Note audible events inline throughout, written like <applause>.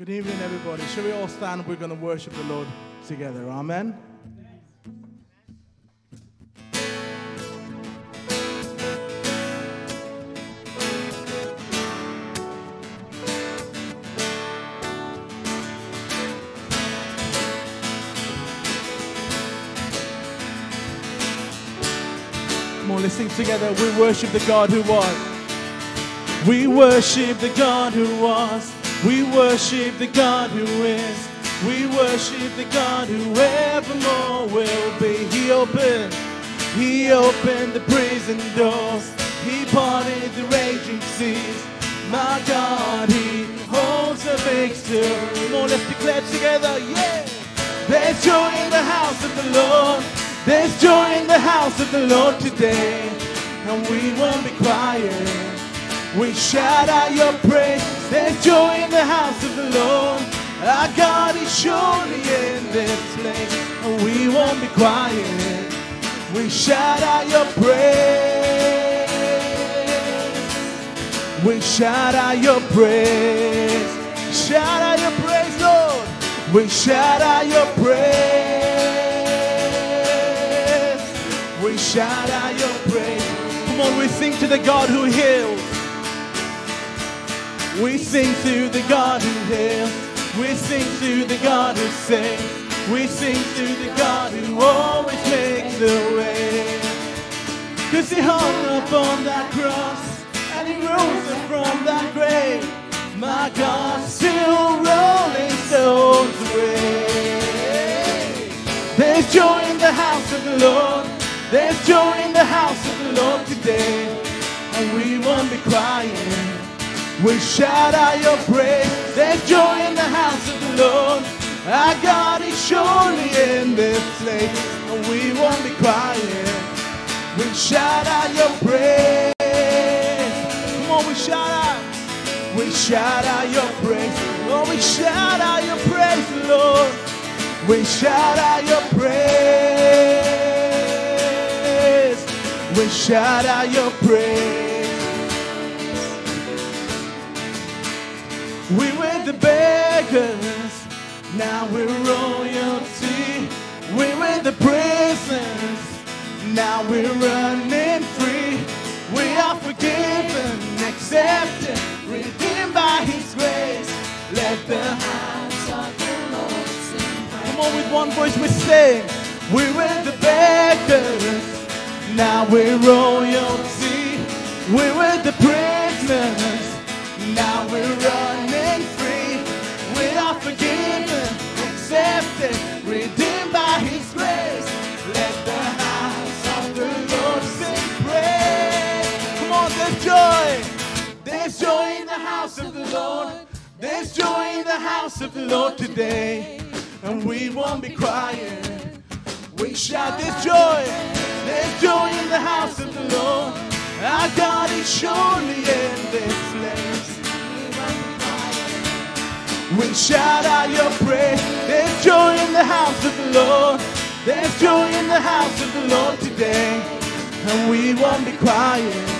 Good evening, everybody. Shall we all stand? We're going to worship the Lord together. Amen. Let's sing together. We worship the God who was. We worship the God who was. We worship the God who is. We worship the God who evermore will be. He opened, He opened the prison doors. He parted the raging seas. My God, He holds the victory. Come on, let's declare together, yeah. There's joy in the house of the Lord. There's joy in the house of the Lord today. And we won't be quiet. We shout out your praise. There's joy in the house of the Lord. Our God is surely in this place. And we won't be quiet. We shout out your praise. We shout out your praise. Shout out your praise, Lord. We shout out your praise. We shout out your praise. Come on, we sing to the God who heals. We sing to the God who heals. We sing to the God who saves. We sing to the God who always makes a way. Cause he hung up on that cross and he rose up from that grave. My God, still rolling stones away. There's joy in the house of the Lord. There's joy in the house of the Lord today. And we won't be crying. We shout out your praise. There's joy in the house of the Lord. Our God is surely in this place. And we won't be crying. We shout out your praise. Come on, we shout out. We shout out your praise. Oh, we shout out your praise, Lord. We shout out your praise. We shout out your praise. We were the beggars, now we're royalty. We were the prisons, now we're running free. We are forgiven, accepted, redeemed by His grace. Let the hearts of the Lord sing. Come on, with one voice we sing. We were the beggars, now we're royalty. We were the prisoners, There's joy in the house of the Lord today. And we won't be crying. We shout, there's joy. There's joy in the house of the Lord. Our God is surely in this place. We shout out your praise. There's joy in the house of the Lord. There's joy in the house of the Lord today. And we won't be crying.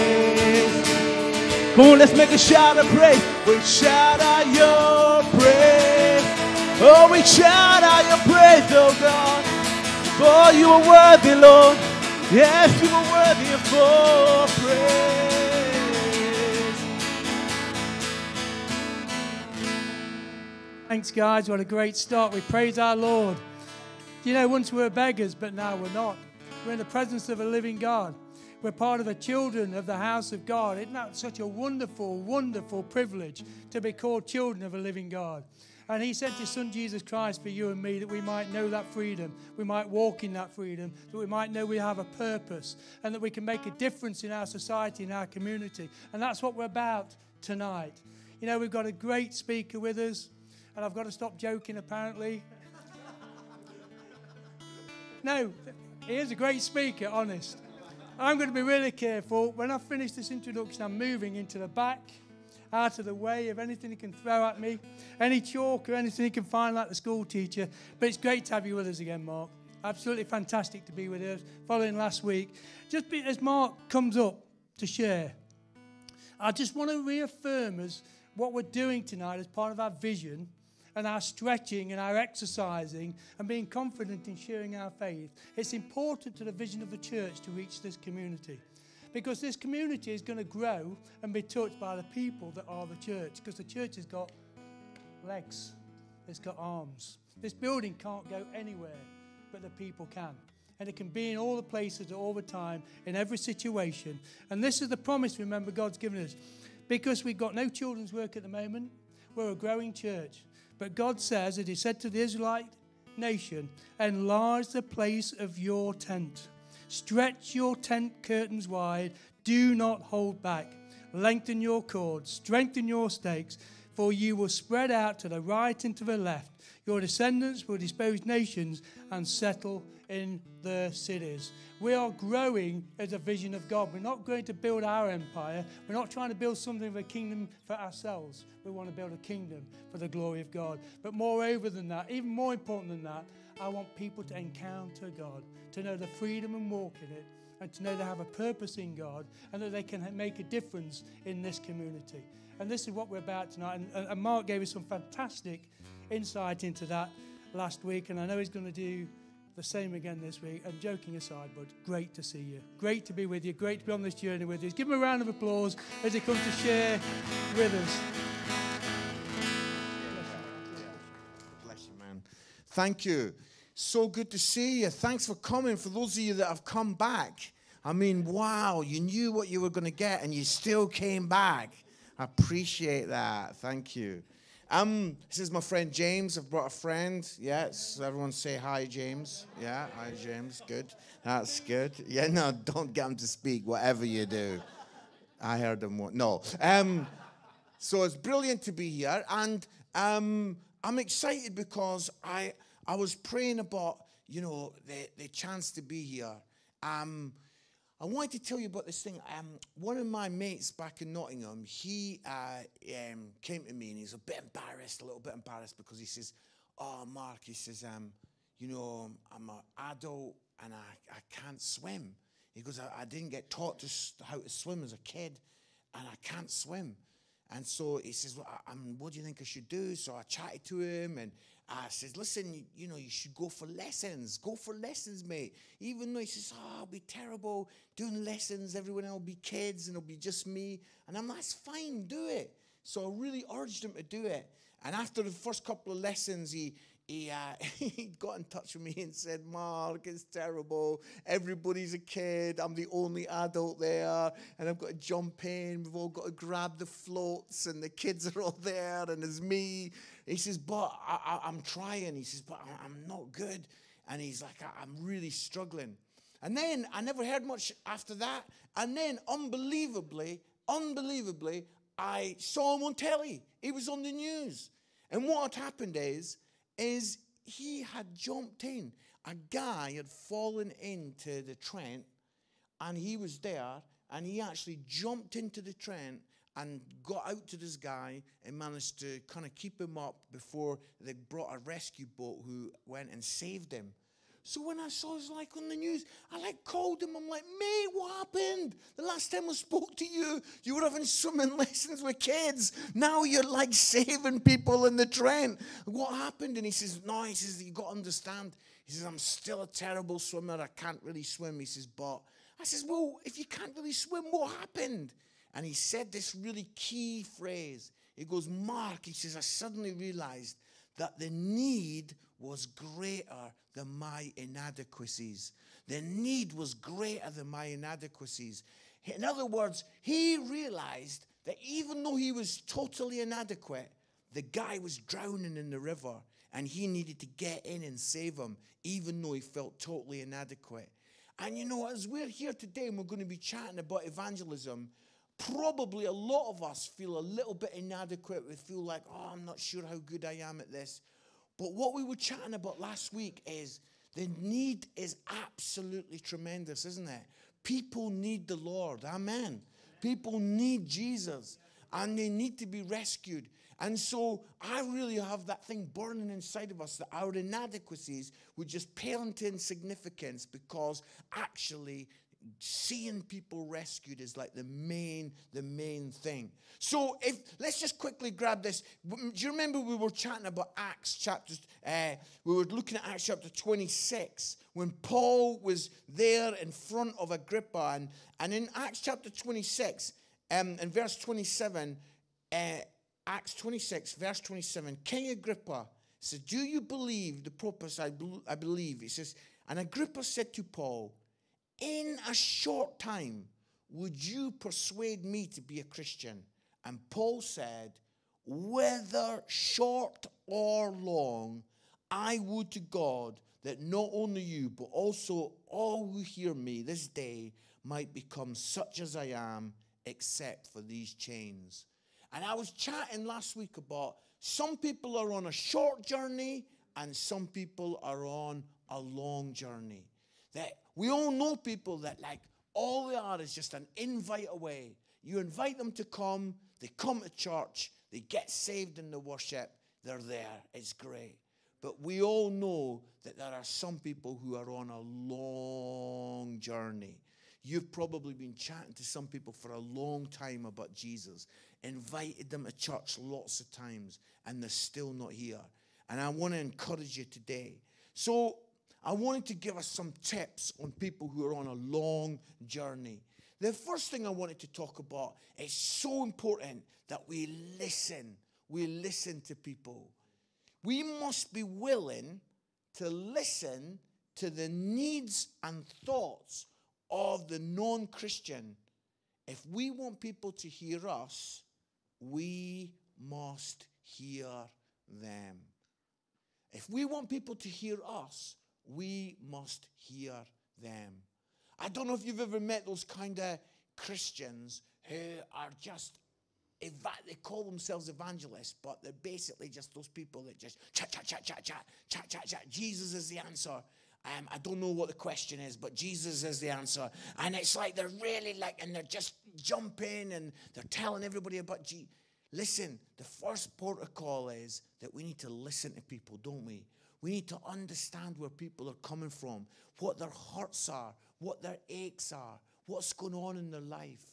Come on, let's make a shout of praise. We shout out your praise. Oh, we shout out your praise, oh God. For you are worthy, Lord. Yes, you are worthy of all praise. Thanks, guys. What a great start. We praise our Lord. You know, once we were beggars, but now we're not. We're in the presence of a living God. We're part of the children of the house of God. Isn't that such a wonderful, wonderful privilege to be called children of a living God? And He sent His Son Jesus Christ for you and me that we might know that freedom, we might walk in that freedom, that we might know we have a purpose, and that we can make a difference in our society, in our community. And that's what we're about tonight. You know, we've got a great speaker with us. and I've got to stop joking apparently. <laughs> no, he is a great speaker, honest. I'm going to be really careful. When I finish this introduction, I'm moving into the back, out of the way of anything he can throw at me, any chalk or anything he can find, like the school teacher. But it's great to have you with us again, Mark. Absolutely fantastic to be with us. Following last week, just be, as Mark comes up to share, I just want to reaffirm us what we're doing tonight as part of our vision and our stretching and our exercising and being confident in sharing our faith. It's important to the vision of the church to reach this community because this community is going to grow and be touched by the people that are the church because the church has got legs, it's got arms. This building can't go anywhere, but the people can. And it can be in all the places all the time, in every situation. And this is the promise, remember, God's given us. Because we've got no children's work at the moment, we're a growing church. But God says, as He said to the Israelite nation, enlarge the place of your tent. Stretch your tent curtains wide. Do not hold back. Lengthen your cords. Strengthen your stakes. For you will spread out to the right and to the left. Your descendants will dispose nations and settle in the cities. We are growing as a vision of God. We're not going to build our empire. We're not trying to build something of a kingdom for ourselves. We want to build a kingdom for the glory of God. But moreover than that, even more important than that, I want people to encounter God, to know the freedom and walk in it, and to know they have a purpose in God and that they can make a difference in this community. And this is what we're about tonight. And, and Mark gave us some fantastic insight into that last week, and I know he's going to do the same again this week. And joking aside, bud, great to see you. Great to be with you. Great to be on this journey with you. Give him a round of applause as he comes to share with us. Bless you, man. Thank you. So good to see you. Thanks for coming. For those of you that have come back, I mean, wow, you knew what you were going to get and you still came back. I appreciate that. Thank you. Um, this is my friend James. I've brought a friend. Yes, everyone say hi, James. Yeah, hi, James. Good. That's good. Yeah, no, <laughs> don't get him to speak, whatever you do. I heard him. No. Um, so it's brilliant to be here, and um, I'm excited because I I was praying about you know the the chance to be here. Um, I wanted to tell you about this thing. Um, one of my mates back in Nottingham, he uh, um, came to me and he's a bit embarrassed, a little bit embarrassed because he says, "Oh, Mark," he says, um, "You know, I'm an adult and I, I can't swim." He goes, I, "I didn't get taught to how to swim as a kid, and I can't swim." And so he says, well, I, I'm, what do you think I should do? So I chatted to him and I says, listen, you, you know, you should go for lessons. Go for lessons, mate. Even though he says, oh, it'll be terrible doing lessons. Everyone else will be kids and it'll be just me. And I'm like, that's fine, do it. So I really urged him to do it. And after the first couple of lessons, he, he, uh, <laughs> he got in touch with me and said, Mark, it's terrible. Everybody's a kid. I'm the only adult there. And I've got to jump in. We've all got to grab the floats, and the kids are all there, and there's me. He says, But I, I'm trying. He says, But I- I'm not good. And he's like, "I- I'm really struggling. And then I never heard much after that. And then, unbelievably, unbelievably, I saw him on telly. He was on the news. And what had happened is, is he had jumped in. A guy had fallen into the Trent, and he was there, and he actually jumped into the Trent and got out to this guy and managed to kind of keep him up before they brought a rescue boat who went and saved him. So when I saw it like on the news, I like called him. I'm like, mate, what happened? The last time I spoke to you, you were having swimming <laughs> lessons with kids. Now you're like saving people in the Trent. What happened? And he says, no, he says, you got to understand. He says, I'm still a terrible swimmer. I can't really swim. He says, but I says, well, if you can't really swim, what happened? And he said this really key phrase. He goes, Mark, he says, I suddenly realized that the need was greater than my inadequacies. The need was greater than my inadequacies. In other words, he realized that even though he was totally inadequate, the guy was drowning in the river and he needed to get in and save him, even though he felt totally inadequate. And you know, as we're here today and we're going to be chatting about evangelism, probably a lot of us feel a little bit inadequate. We feel like, oh, I'm not sure how good I am at this. But what we were chatting about last week is the need is absolutely tremendous, isn't it? People need the Lord. Amen. People need Jesus and they need to be rescued. And so I really have that thing burning inside of us that our inadequacies would just pale into insignificance because actually seeing people rescued is like the main the main thing. So if let's just quickly grab this. Do you remember we were chatting about acts chapter uh, we were looking at acts chapter 26 when paul was there in front of agrippa and, and in acts chapter 26 um, in verse 27 uh, acts 26 verse 27 king agrippa says do you believe the purpose i, bel- I believe? He says and agrippa said to paul in a short time, would you persuade me to be a Christian? And Paul said, Whether short or long, I would to God that not only you, but also all who hear me this day might become such as I am, except for these chains. And I was chatting last week about some people are on a short journey and some people are on a long journey. That we all know people that like all they are is just an invite away. You invite them to come, they come to church, they get saved in the worship, they're there. It's great. But we all know that there are some people who are on a long journey. You've probably been chatting to some people for a long time about Jesus, invited them to church lots of times, and they're still not here. And I want to encourage you today. So, I wanted to give us some tips on people who are on a long journey. The first thing I wanted to talk about is so important that we listen. We listen to people. We must be willing to listen to the needs and thoughts of the non Christian. If we want people to hear us, we must hear them. If we want people to hear us, we must hear them. I don't know if you've ever met those kind of Christians who are just, eva- they call themselves evangelists, but they're basically just those people that just chat, chat, chat, chat, chat, chat, chat, chat. Jesus is the answer. Um, I don't know what the question is, but Jesus is the answer. And it's like they're really like, and they're just jumping and they're telling everybody about Jesus. Listen, the first protocol is that we need to listen to people, don't we? We need to understand where people are coming from, what their hearts are, what their aches are, what's going on in their life.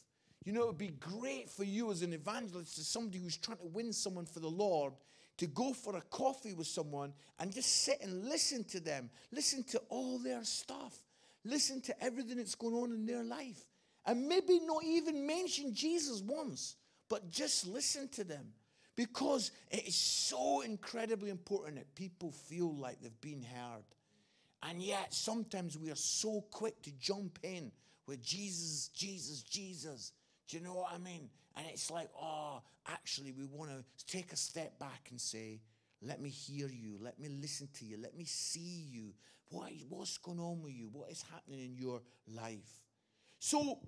You know, it would be great for you as an evangelist, as somebody who's trying to win someone for the Lord, to go for a coffee with someone and just sit and listen to them. Listen to all their stuff. Listen to everything that's going on in their life. And maybe not even mention Jesus once, but just listen to them. Because it is so incredibly important that people feel like they've been heard. And yet, sometimes we are so quick to jump in with Jesus, Jesus, Jesus. Do you know what I mean? And it's like, oh, actually, we want to take a step back and say, let me hear you. Let me listen to you. Let me see you. What, what's going on with you? What is happening in your life? So,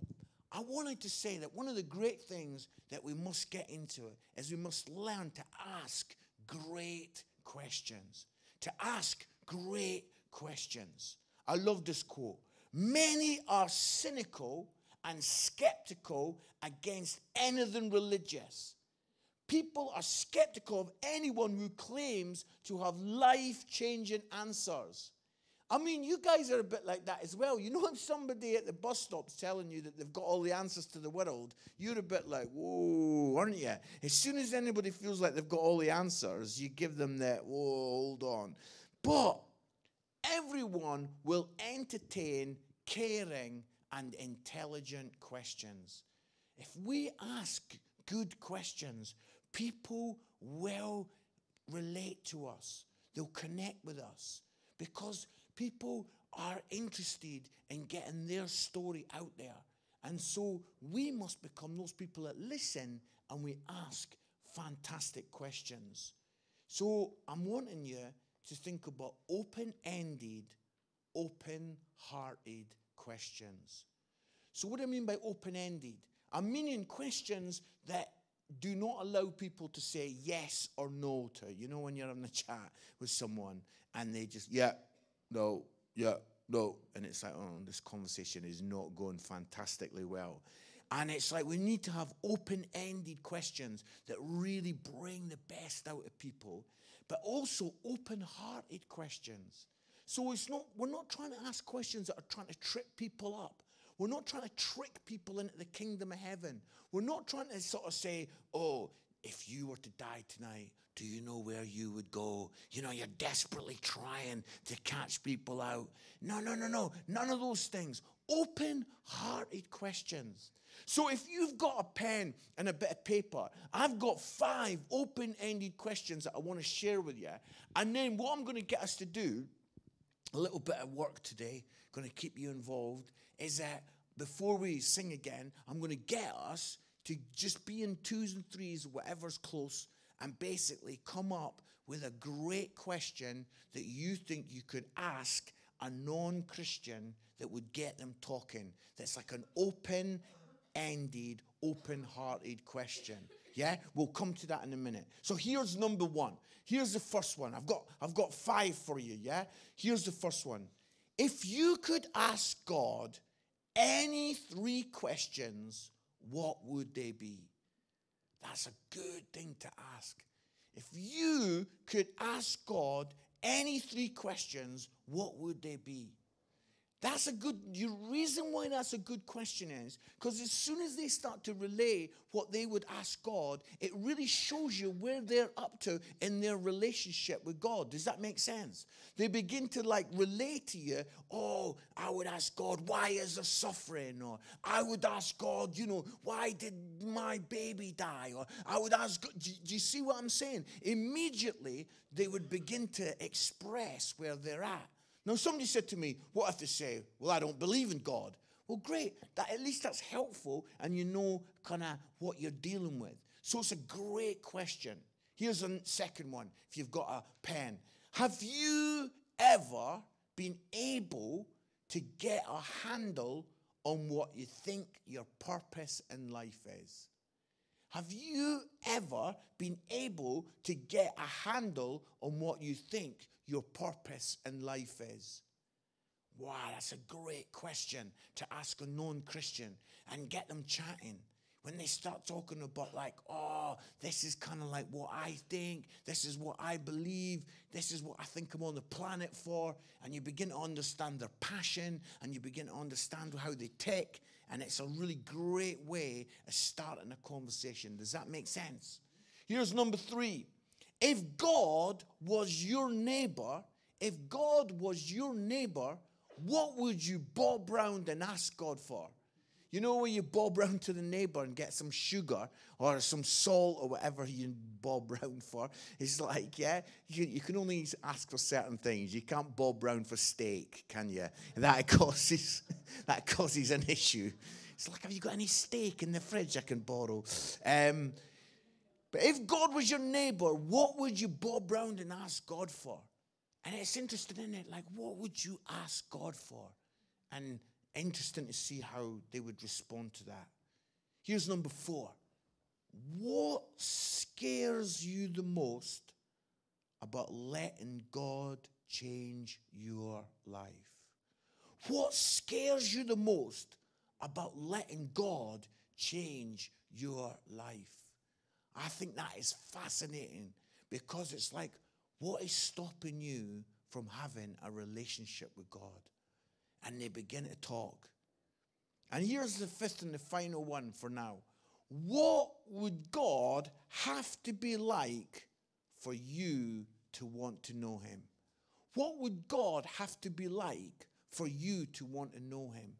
I wanted to say that one of the great things that we must get into is we must learn to ask great questions. To ask great questions. I love this quote. Many are cynical and skeptical against anything religious. People are skeptical of anyone who claims to have life changing answers. I mean, you guys are a bit like that as well. You know, if somebody at the bus stop's telling you that they've got all the answers to the world, you're a bit like, whoa, aren't you? As soon as anybody feels like they've got all the answers, you give them that, whoa, hold on. But everyone will entertain caring and intelligent questions. If we ask good questions, people will relate to us, they'll connect with us because People are interested in getting their story out there. And so we must become those people that listen and we ask fantastic questions. So I'm wanting you to think about open ended, open hearted questions. So, what do I mean by open ended? I'm meaning questions that do not allow people to say yes or no to. You know, when you're having a chat with someone and they just, yeah, no, yeah, no. And it's like, oh, this conversation is not going fantastically well. And it's like we need to have open ended questions that really bring the best out of people, but also open hearted questions. So it's not, we're not trying to ask questions that are trying to trip people up. We're not trying to trick people into the kingdom of heaven. We're not trying to sort of say, oh, if you were to die tonight, do you know where you would go? You know, you're desperately trying to catch people out. No, no, no, no. None of those things. Open hearted questions. So if you've got a pen and a bit of paper, I've got five open ended questions that I want to share with you. And then what I'm going to get us to do, a little bit of work today, going to keep you involved, is that before we sing again, I'm going to get us to just be in twos and threes, whatever's close, and basically come up with a great question that you think you could ask a non Christian that would get them talking. That's like an open ended, open hearted question. Yeah, we'll come to that in a minute. So here's number one. Here's the first one. I've got I've got five for you. Yeah, here's the first one. If you could ask God any three questions, what would they be? That's a good thing to ask. If you could ask God any three questions, what would they be? That's a good, the reason why that's a good question is because as soon as they start to relay what they would ask God, it really shows you where they're up to in their relationship with God. Does that make sense? They begin to like relate to you, oh, I would ask God, why is there suffering? Or I would ask God, you know, why did my baby die? Or I would ask God, do, do you see what I'm saying? Immediately, they would begin to express where they're at. Now, somebody said to me, What if they say, Well, I don't believe in God? Well, great. That, at least that's helpful and you know kind of what you're dealing with. So it's a great question. Here's a second one if you've got a pen. Have you ever been able to get a handle on what you think your purpose in life is? Have you ever been able to get a handle on what you think your purpose in life is? Wow, that's a great question to ask a non Christian and get them chatting. When they start talking about, like, oh, this is kind of like what I think, this is what I believe, this is what I think I'm on the planet for, and you begin to understand their passion and you begin to understand how they tick, and it's a really great way of starting a conversation. Does that make sense? Here's number three if God was your neighbor, if God was your neighbor, what would you bob round and ask God for? You know where you bob round to the neighbor and get some sugar or some salt or whatever you bob round for? It's like, yeah, you, you can only ask for certain things. You can't bob round for steak, can you? That <laughs> causes that causes an issue. It's like, have you got any steak in the fridge I can borrow? Um, but if God was your neighbor, what would you bob round and ask God for? And it's interesting, isn't it? Like, what would you ask God for? And interesting to see how they would respond to that. Here's number four. What scares you the most about letting God change your life? What scares you the most about letting God change your life? I think that is fascinating because it's like, what is stopping you from having a relationship with God? And they begin to talk. And here's the fifth and the final one for now. What would God have to be like for you to want to know Him? What would God have to be like for you to want to know Him?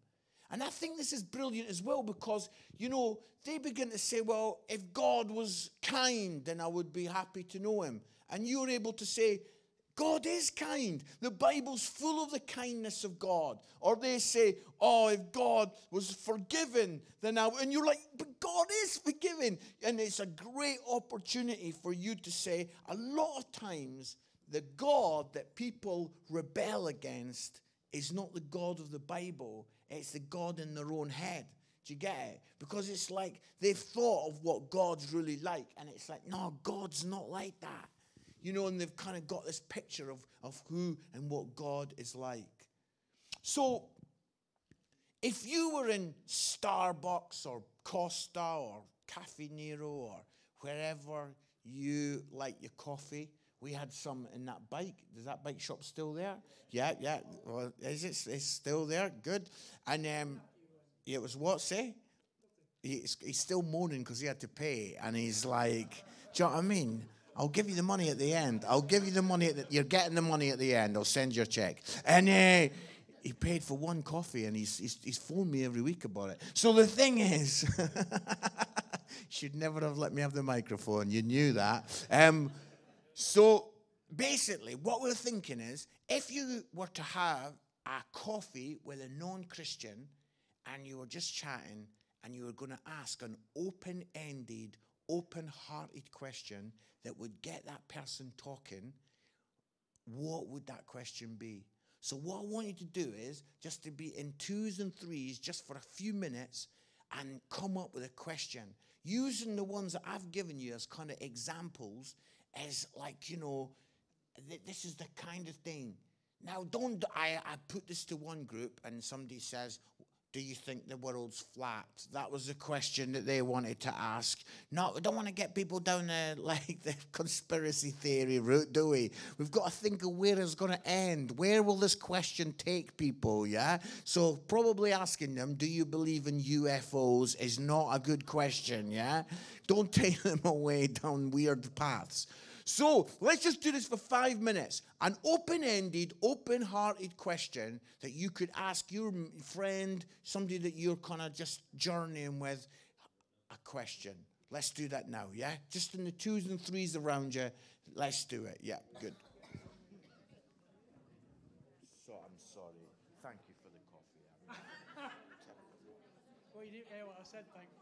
And I think this is brilliant as well because, you know, they begin to say, well, if God was kind, then I would be happy to know him. And you're able to say, God is kind. The Bible's full of the kindness of God. Or they say, oh, if God was forgiven, then I. And you're like, but God is forgiving. And it's a great opportunity for you to say, a lot of times, the God that people rebel against is not the God of the Bible, it's the God in their own head. Do you get it? Because it's like they've thought of what God's really like, and it's like, no, God's not like that. You know, and they've kind of got this picture of, of who and what God is like. So, if you were in Starbucks or Costa or Caffè Nero or wherever you like your coffee, we had some in that bike. Is that bike shop still there? Yeah, yeah. Well, is it? It's still there. Good. And um, it was what say? He's, he's still moaning because he had to pay, and he's like, "Do you know what I mean?" I'll give you the money at the end. I'll give you the money. At the, you're getting the money at the end. I'll send you a check. And uh, he paid for one coffee, and he's, he's he's phoned me every week about it. So the thing is, <laughs> should never have let me have the microphone. You knew that. Um, so basically, what we're thinking is, if you were to have a coffee with a non-Christian, and you were just chatting, and you were going to ask an open-ended, open-hearted question that would get that person talking, what would that question be? So, what I want you to do is just to be in twos and threes just for a few minutes and come up with a question using the ones that I've given you as kind of examples, as like, you know, th- this is the kind of thing. Now, don't I, I put this to one group and somebody says, do you think the world's flat? That was the question that they wanted to ask. No, we don't want to get people down the <laughs> like the conspiracy theory route, do we? We've got to think of where it's going to end. Where will this question take people, yeah? So, probably asking them, do you believe in UFOs is not a good question, yeah? Don't <laughs> take them away down weird paths. So let's just do this for five minutes. An open ended, open hearted question that you could ask your friend, somebody that you're kind of just journeying with, a question. Let's do that now, yeah? Just in the twos and threes around you. Let's do it. Yeah, good. So I'm sorry. Thank you for the coffee. <laughs> Well, you didn't hear what I said, thankfully.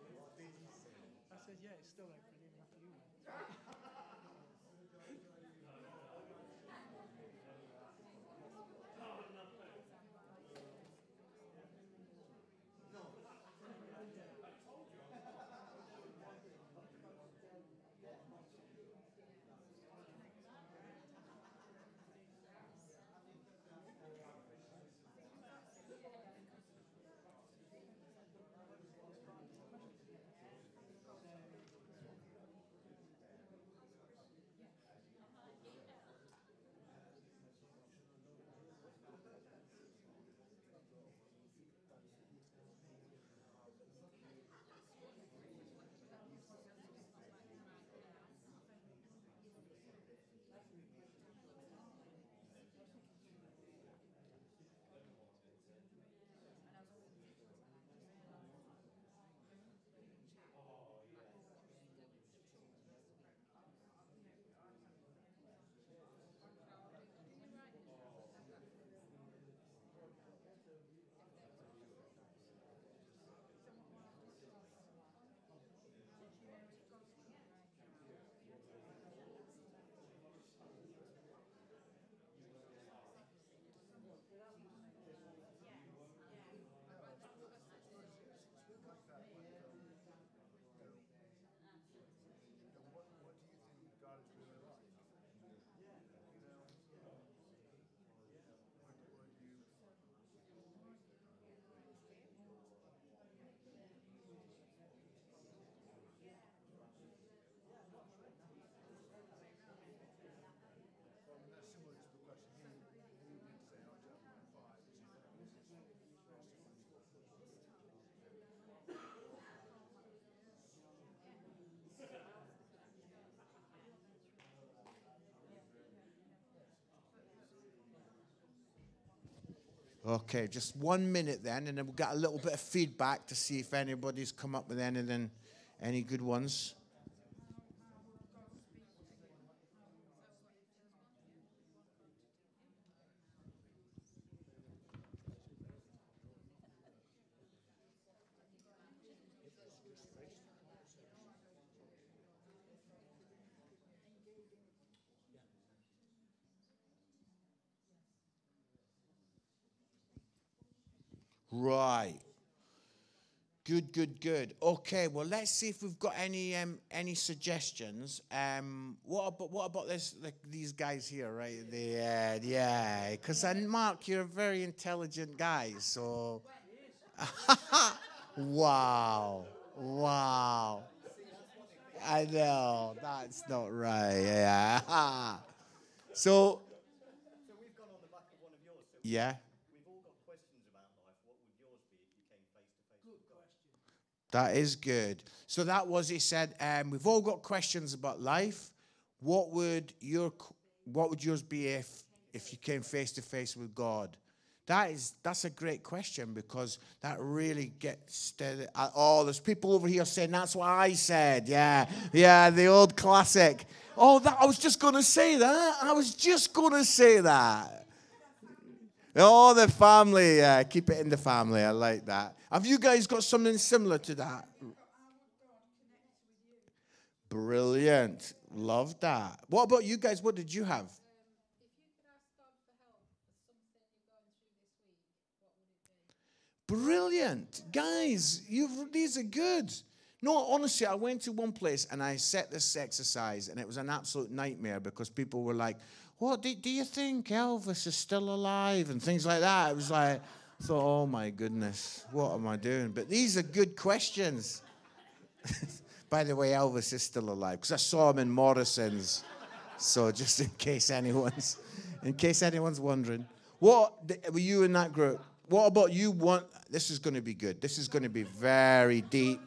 Okay, just one minute then, and then we'll get a little bit of feedback to see if anybody's come up with anything, any good ones. Right. Good, good, good. Okay, well, let's see if we've got any um, any suggestions. Um, what about what about this? Like these guys here, right? The uh, yeah, because I, Mark, you're a very intelligent guy. So, <laughs> wow, wow. I know that's not right. Yeah. <laughs> so. So we've gone on the back of one of yours. Yeah. That is good. So that was he said. Um, we've all got questions about life. What would your what would yours be if if you came face to face with God? That is that's a great question because that really gets steady. Uh, oh, there's people over here saying that's what I said. Yeah, yeah, the old classic. Oh, that I was just to say that. I was just to say that. Oh, the family. Yeah, keep it in the family. I like that. Have you guys got something similar to that? Brilliant. Love that. What about you guys? What did you have? Brilliant. Guys, you've, these are good. No, honestly, I went to one place and I set this exercise, and it was an absolute nightmare because people were like, What do, do you think Elvis is still alive? and things like that. It was like, I thought, Oh my goodness, what am I doing? But these are good questions. <laughs> By the way, Elvis is still alive because I saw him in Morrison's. So just in case anyone's, in case anyone's wondering, what were you in that group? What about you? Want this is going to be good. This is going to be very deep.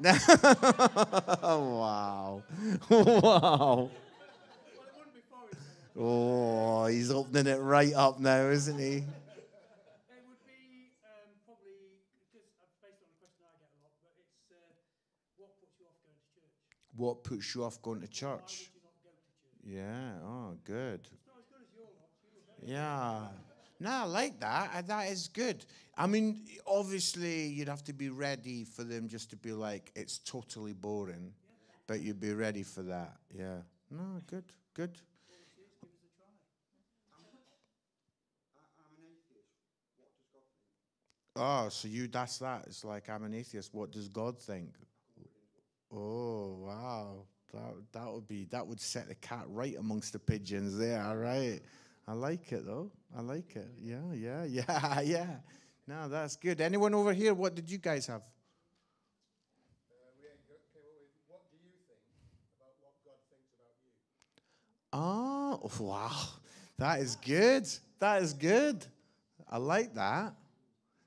<laughs> wow, <laughs> wow. Oh, he's opening it right up now, isn't he? It would be um, probably because uh, based on the question I get a lot, but it's uh, what puts you off going to church? What puts you off going to Why would you not go to church? Yeah. Oh, good. It's not as good as your lot. You were better. Yeah. No, I like that. Uh, That is good. I mean, obviously, you'd have to be ready for them just to be like, it's totally boring, but you'd be ready for that. Yeah. No, good, good. Oh, so you, that's that. It's like, I'm an atheist. What does God think? Oh, wow. That, that would be, that would set the cat right amongst the pigeons there, all right? I like it though. I like it. Yeah, yeah, <laughs> yeah, yeah. No, that's good. Anyone over here? What did you guys have? Uh, oh, <laughs> wow. That is good. That is good. I like that.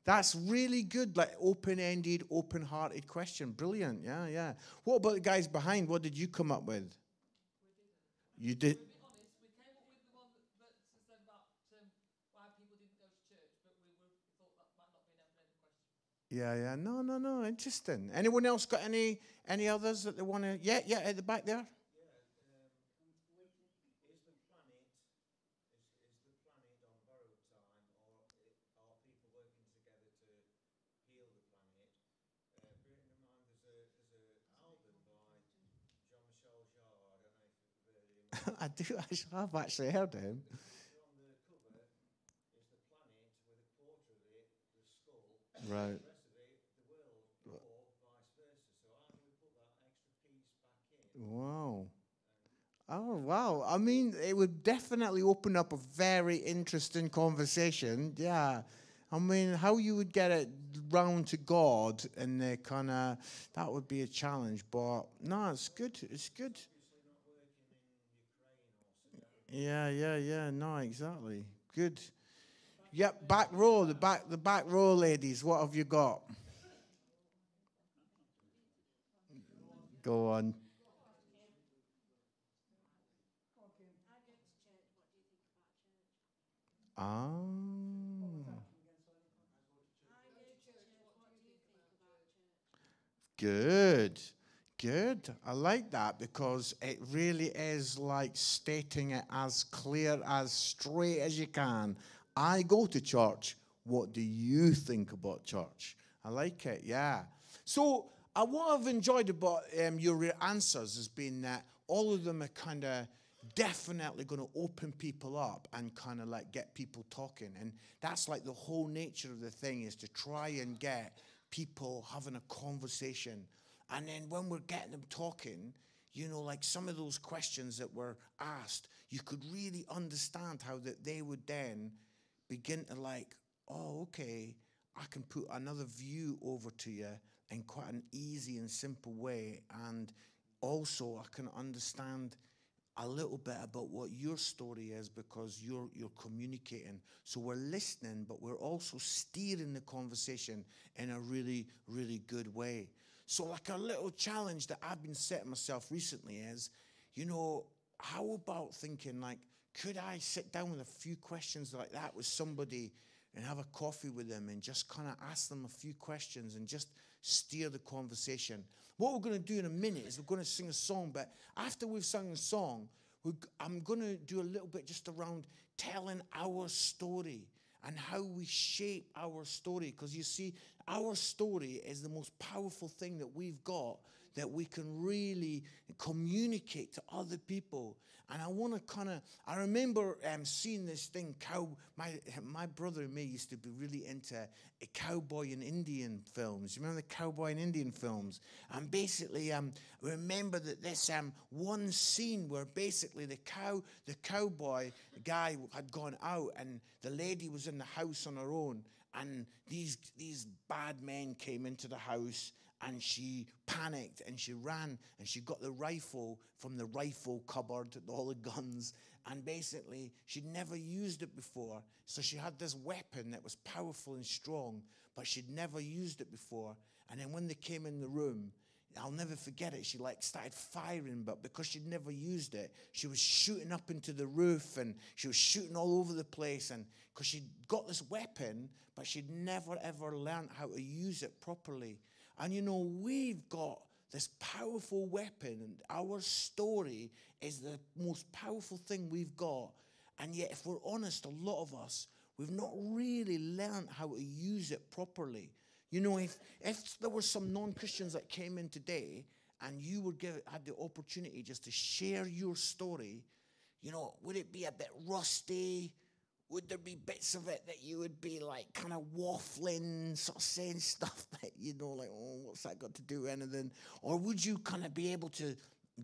That's really good, like open ended, open hearted question. Brilliant. Yeah, yeah. What about the guys behind? What did you come up with? You did. be honest, we came up with the one that, that said about why people didn't go to church, but we, were, we thought that might not be an open-ended question. Yeah, yeah. No, no, no. Interesting. Anyone else got any any others that they want to? Yeah, yeah. At the back there. <laughs> I do. I have actually heard him. Right. Wow. Oh, wow. I mean, it would definitely open up a very interesting conversation. Yeah. I mean, how you would get it round to God and the kind of, that would be a challenge. But no, it's good. It's good. Yeah, yeah, yeah. No, exactly. Good. Yep, back row, the back the back row ladies, what have you got? Go on. Ah. Good. Good. I like that because it really is like stating it as clear, as straight as you can. I go to church. What do you think about church? I like it. Yeah. So, uh, what I've enjoyed about um, your answers has been that all of them are kind of definitely going to open people up and kind of like get people talking. And that's like the whole nature of the thing is to try and get people having a conversation. And then when we're getting them talking, you know, like some of those questions that were asked, you could really understand how that they would then begin to like, oh, okay, I can put another view over to you in quite an easy and simple way. And also, I can understand a little bit about what your story is because you're you're communicating. So we're listening, but we're also steering the conversation in a really, really good way. So, like a little challenge that I've been setting myself recently is, you know, how about thinking like, could I sit down with a few questions like that with somebody and have a coffee with them and just kind of ask them a few questions and just steer the conversation. What we're going to do in a minute is we're going to sing a song, but after we've sung a song, I'm going to do a little bit just around telling our story and how we shape our story. Because you see, our story is the most powerful thing that we've got that we can really communicate to other people. And I want to kind of, I remember um, seeing this thing, cow, my, my brother and me used to be really into cowboy and Indian films. You remember the cowboy and Indian films? And basically, um, remember that this um, one scene where basically the cow, the cowboy guy had gone out and the lady was in the house on her own. And these, these bad men came into the house and she panicked and she ran and she got the rifle from the rifle cupboard, all the guns, and basically she'd never used it before. So she had this weapon that was powerful and strong, but she'd never used it before. And then when they came in the room, I'll never forget it. She like started firing, but because she'd never used it, she was shooting up into the roof and she was shooting all over the place. And because she'd got this weapon, but she'd never ever learned how to use it properly. And you know, we've got this powerful weapon, and our story is the most powerful thing we've got. And yet, if we're honest, a lot of us, we've not really learned how to use it properly. You know, if, if there were some non Christians that came in today and you would give, had the opportunity just to share your story, you know, would it be a bit rusty? would there be bits of it that you would be like kind of waffling, sort of saying <laughs> stuff that you know, like, oh, what's that got to do with anything? Or would you kind of be able to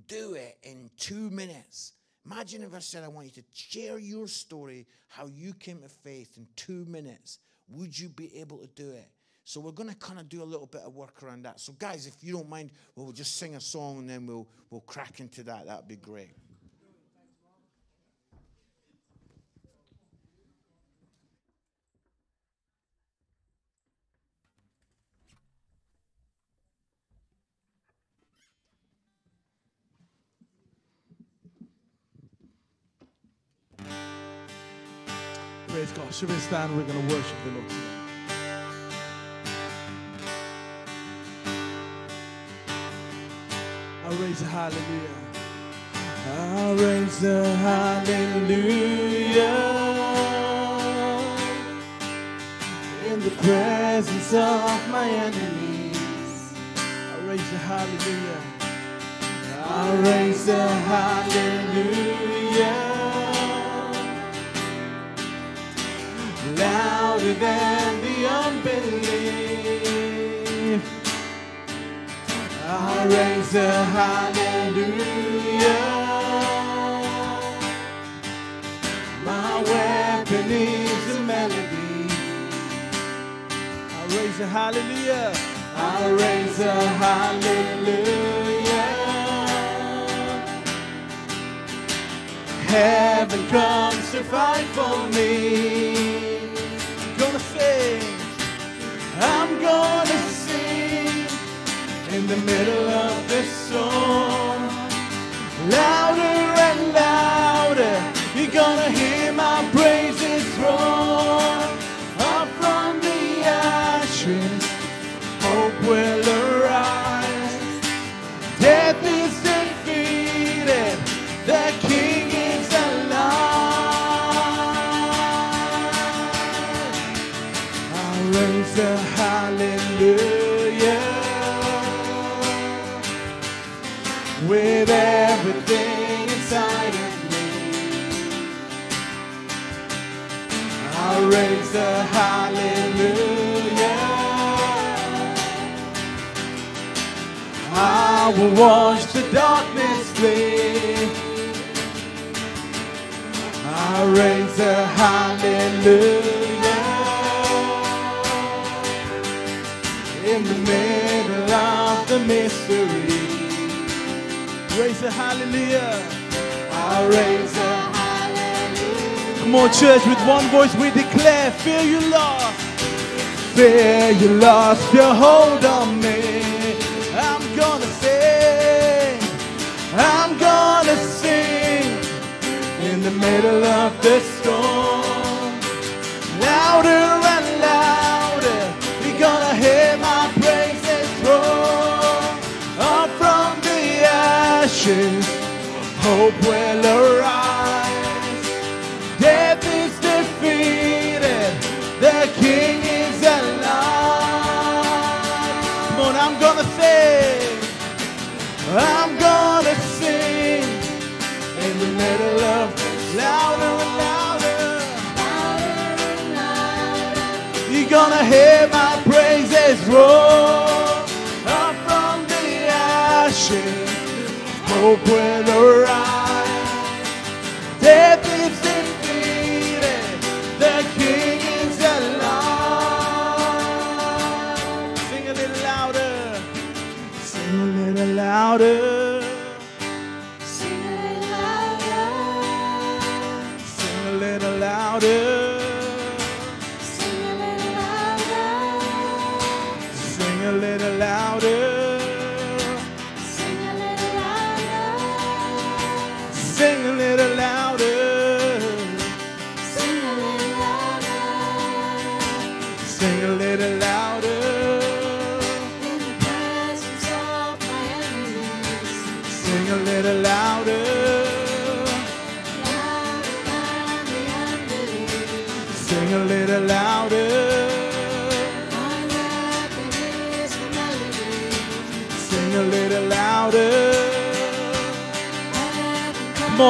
do it in two minutes? Imagine if I said, I want you to share your story, how you came to faith in two minutes. Would you be able to do it? So we're going to kind of do a little bit of work around that. So guys, if you don't mind, we'll just sing a song and then we'll we'll crack into that. That'd be great. Praise God. Should we stand? We're going to worship the Lord today. I raise a hallelujah. I raise a hallelujah in the presence of my enemies. I raise a hallelujah. I raise a hallelujah. louder than the unbelief. I raise a hallelujah. My weapon is a melody. I raise a hallelujah. I raise a hallelujah. Heaven comes to fight for me gonna sing. I'm gonna in the middle of this song. Louder and louder, you're gonna hear my praises roar. church with one voice we declare, Fear you lost. Fear you lost your hold on me. I'm gonna sing. I'm gonna sing in the middle of this from hope will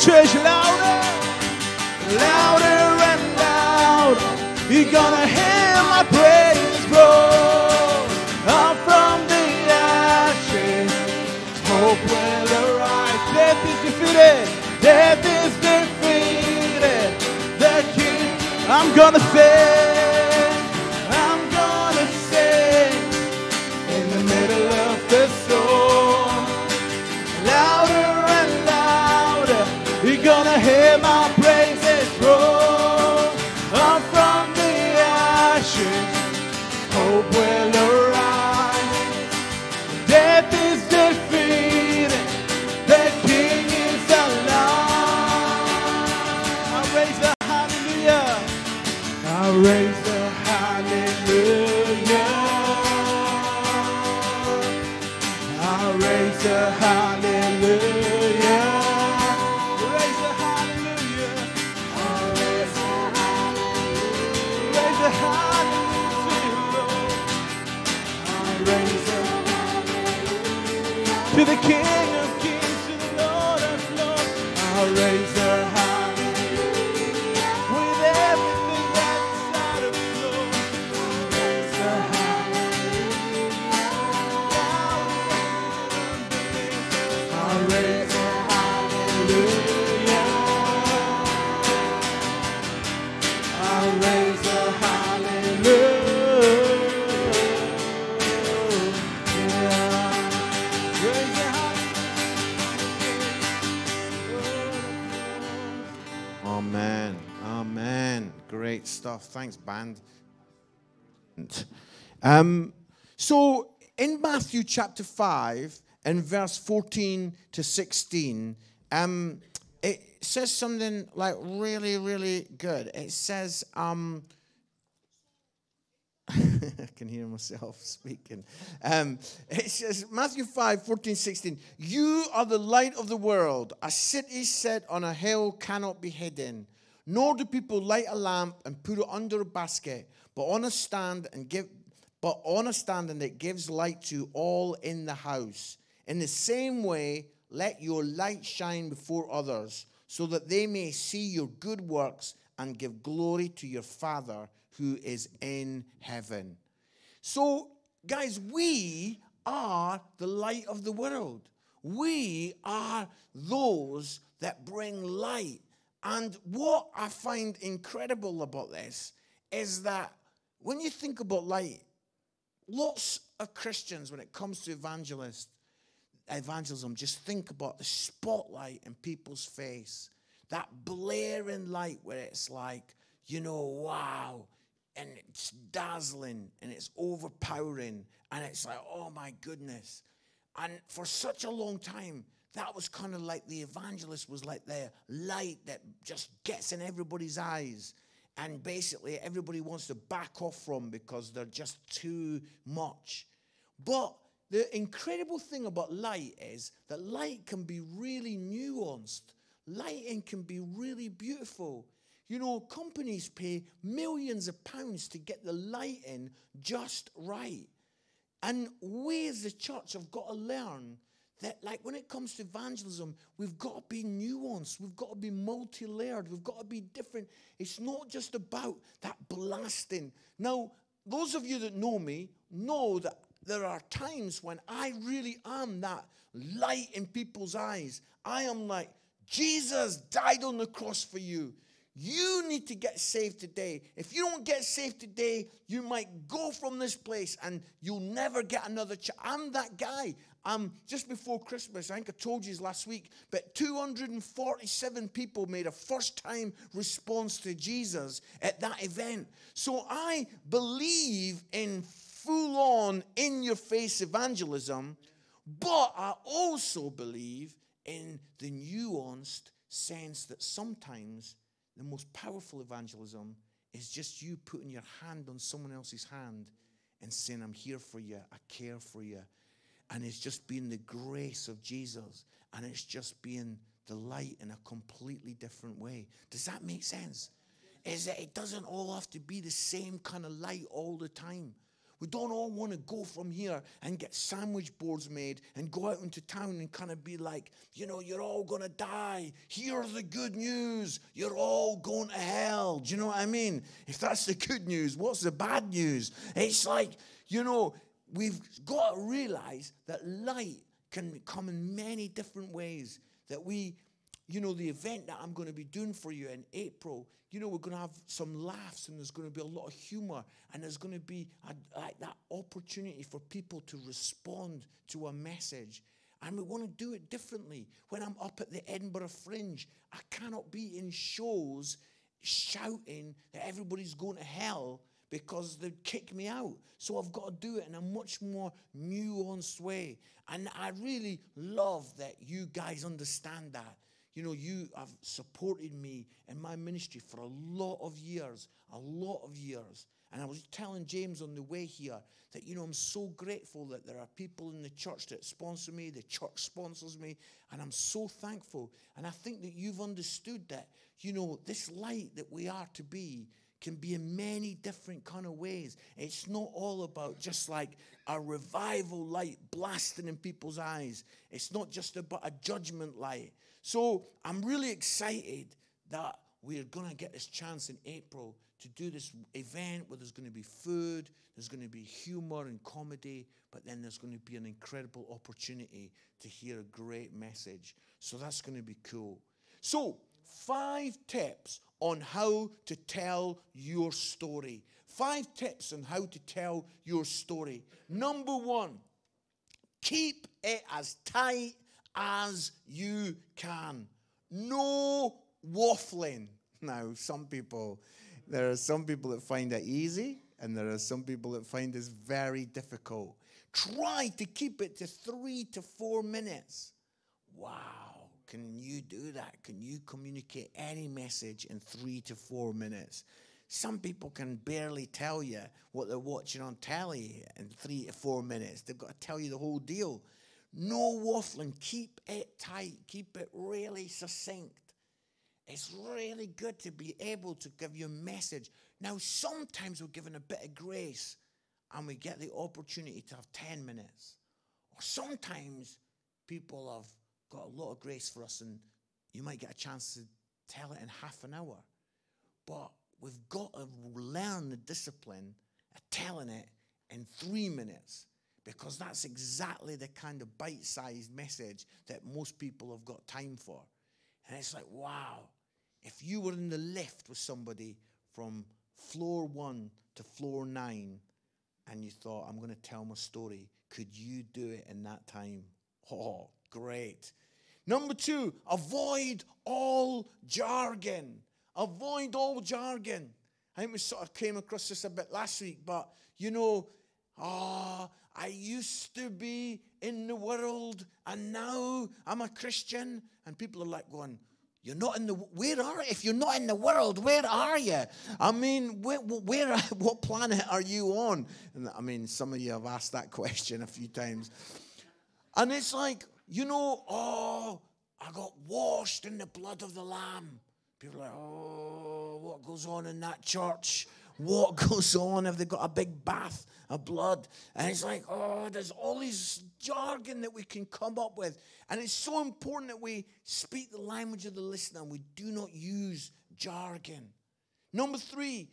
church louder, louder and louder. You're gonna hear my praise roll up from the ashes. Hope will arise. Death is defeated. Death is defeated. The king, I'm gonna say. Um, so in Matthew chapter 5 and verse 14 to 16, um, it says something like really, really good. It says, um, <laughs> I can hear myself <laughs> speaking. Um, it says, Matthew 5, 14, 16, You are the light of the world. A city set on a hill cannot be hidden. Nor do people light a lamp and put it under a basket, but on a stand and give but on a stand and it gives light to all in the house. In the same way, let your light shine before others, so that they may see your good works and give glory to your Father who is in heaven. So, guys, we are the light of the world. We are those that bring light. And what I find incredible about this is that when you think about light, lots of Christians, when it comes to evangelist, evangelism, just think about the spotlight in people's face, that blaring light where it's like, you know, wow, and it's dazzling and it's overpowering, and it's like, oh my goodness. And for such a long time, that was kind of like the evangelist was like the light that just gets in everybody's eyes and basically everybody wants to back off from because they're just too much. But the incredible thing about light is that light can be really nuanced. Lighting can be really beautiful. You know, companies pay millions of pounds to get the lighting just right. And we as the church have got to learn that like when it comes to evangelism we've got to be nuanced we've got to be multi-layered we've got to be different it's not just about that blasting now those of you that know me know that there are times when i really am that light in people's eyes i am like jesus died on the cross for you you need to get saved today. If you don't get saved today, you might go from this place and you'll never get another chance. I'm that guy. Um, just before Christmas, I think I told you last week, but 247 people made a first time response to Jesus at that event. So I believe in full on, in your face evangelism, but I also believe in the nuanced sense that sometimes the most powerful evangelism is just you putting your hand on someone else's hand and saying, I'm here for you, I care for you. And it's just being the grace of Jesus. And it's just being the light in a completely different way. Does that make sense? Is that it doesn't all have to be the same kind of light all the time. We don't all want to go from here and get sandwich boards made and go out into town and kind of be like, you know, you're all going to die. Here's the good news. You're all going to hell. Do you know what I mean? If that's the good news, what's the bad news? It's like, you know, we've got to realize that light can come in many different ways. That we, you know, the event that I'm going to be doing for you in April, you know, we're going to have some laughs and there's going to be a lot of humor and there's going to be a, like that opportunity for people to respond to a message. And we want to do it differently. When I'm up at the Edinburgh Fringe, I cannot be in shows shouting that everybody's going to hell because they'd kick me out. So I've got to do it in a much more nuanced way. And I really love that you guys understand that. You know, you have supported me in my ministry for a lot of years, a lot of years. And I was telling James on the way here that, you know, I'm so grateful that there are people in the church that sponsor me, the church sponsors me, and I'm so thankful. And I think that you've understood that, you know, this light that we are to be can be in many different kind of ways. It's not all about just like a revival light blasting in people's eyes. It's not just about a judgment light. So I'm really excited that we're going to get this chance in April to do this event where there's going to be food, there's going to be humor and comedy, but then there's going to be an incredible opportunity to hear a great message. So that's going to be cool. So, five tips on how to tell your story. Five tips on how to tell your story. Number one, keep it as tight as you can. No waffling. <laughs> Now, some people, there are some people that find it easy, and there are some people that find this very difficult. Try to keep it to three to four minutes. Wow, can you do that? Can you communicate any message in three to four minutes? Some people can barely tell you what they're watching on telly in three to four minutes. They've got to tell you the whole deal. No waffling. Keep it tight. Keep it really succinct. It's really good to be able to give you a message. Now, sometimes we're given a bit of grace and we get the opportunity to have 10 minutes. Or sometimes people have got a lot of grace for us and you might get a chance to tell it in half an hour. But we've got to learn the discipline of telling it in three minutes because that's exactly the kind of bite sized message that most people have got time for. And it's like, wow, if you were in the lift with somebody from floor one to floor nine and you thought, I'm going to tell my story, could you do it in that time? <laughs> Oh, great. Number two, avoid all jargon. Avoid all jargon. I think we sort of came across this a bit last week, but you know, ah, oh, I used to be in the world and now I'm a Christian. And people are like going, you're not in the where are if you're not in the world where are you i mean where, where <laughs> what planet are you on and i mean some of you have asked that <laughs> question a few times and it's like you know oh i got washed in the blood of the lamb people are like oh what goes on in that church what <laughs> goes on Have they got a big bath of blood. And it's like, oh, there's all this jargon that we can come up with. And it's so important that we speak the language of the listener and we do not use jargon. Number three,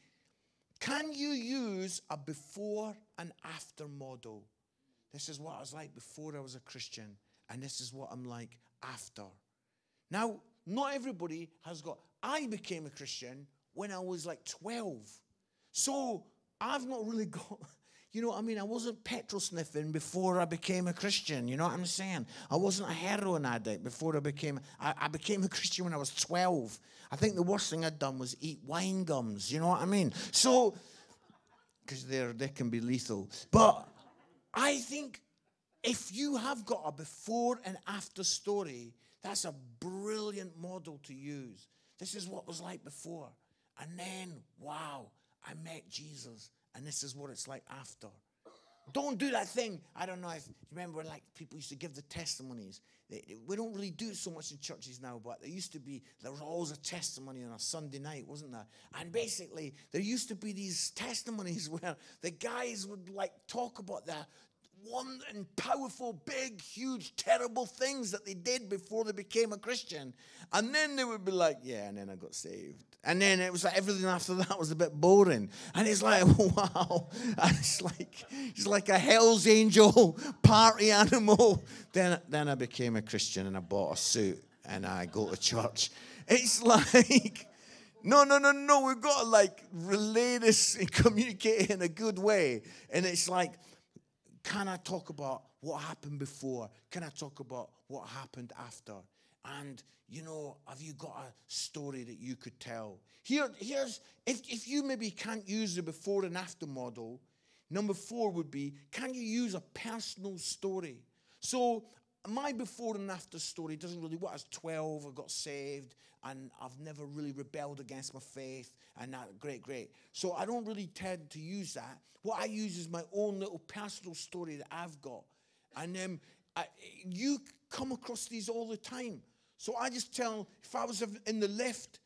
can you use a before and after model? This is what I was like before I was a Christian, and this is what I'm like after. Now, not everybody has got, I became a Christian when I was like 12. So I've not really <laughs> got, you know, what I mean, I wasn't petrol sniffing before I became a Christian. You know what I'm saying? I wasn't a heroin addict before I became, I, I became a Christian when I was 12. I think the worst thing I'd done was eat wine gums. You know what I mean? So, because they're, they can be lethal. But I think if you have got a before and after story, that's a brilliant model to use. This is what was like before. And then, wow, I met Jesus, and this is what it's like after. Don't do that thing. I don't know if you remember, like people used to give the testimonies. They, we don't really do so much in churches now, but there used to be, there was always a testimony on a Sunday night, wasn't there? And basically, there used to be these testimonies <laughs> where the guys would like talk about the, one and powerful, big, huge, terrible things that they did before they became a Christian. And then they would be like, yeah, and then I got saved. And then it was like everything after that was a bit boring. And it's like, <laughs> wow. And it's like it's like a Hell's Angel party animal. Then, then I became a Christian and I bought a suit and I go to church. It's <laughs> like, no, no, no, no. We've got to like relay this and <laughs> communicate in a good way. And it's like, can I talk about what happened before? Can I talk about what happened after? And you know, have you got a story that you could tell? Here, here's if, if you maybe can't use the before and after model, number four would be can you use a personal story? So my before and after story doesn't really work. I was 12, I got saved, and I've never really rebelled against my faith, and that great, great. So I don't really tend to use that. What I use is my own little personal story that I've got. And um, I, you come across these all the time. So I just tell, if I was in the lift,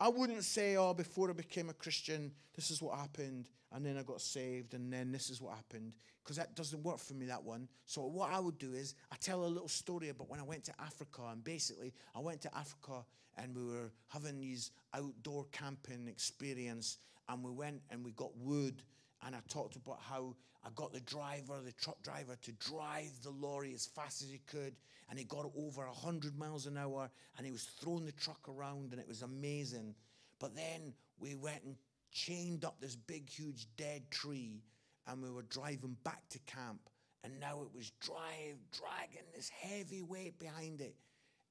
I wouldn't say, oh, before I became a Christian, this is what happened, and then I got saved, and then this is what happened, because that doesn't work for me, that one. So what I would do is, I tell a little story about when I went to Africa, and basically, I went to Africa, and we were having these outdoor camping experience, and we went and we got wood, and I talked about how I got the driver, the truck driver, to drive the lorry as fast as he could. And he got over 100 miles an hour and he was throwing the truck around and it was amazing. But then we went and chained up this big, huge dead tree and we were driving back to camp. And now it was drive, dragging this heavy weight behind it.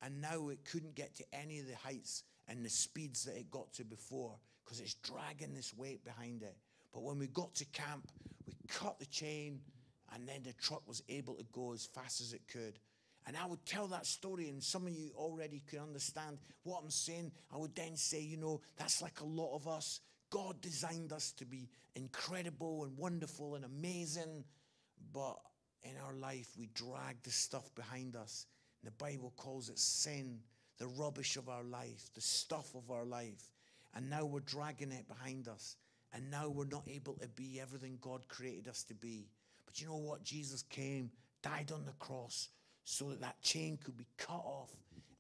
And now it couldn't get to any of the heights and the speeds that it got to before because it's dragging this weight behind it. But when we got to camp, we cut the chain, and then the truck was able to go as fast as it could. And I would tell that story, and some of you already could understand what I'm saying. I would then say, you know, that's like a lot of us. God designed us to be incredible and wonderful and amazing, but in our life, we drag the stuff behind us. And the Bible calls it sin, the rubbish of our life, the stuff of our life. And now we're dragging it behind us. And now we're not able to be everything God created us to be. But you know what? Jesus came, died on the cross, so that that chain could be cut off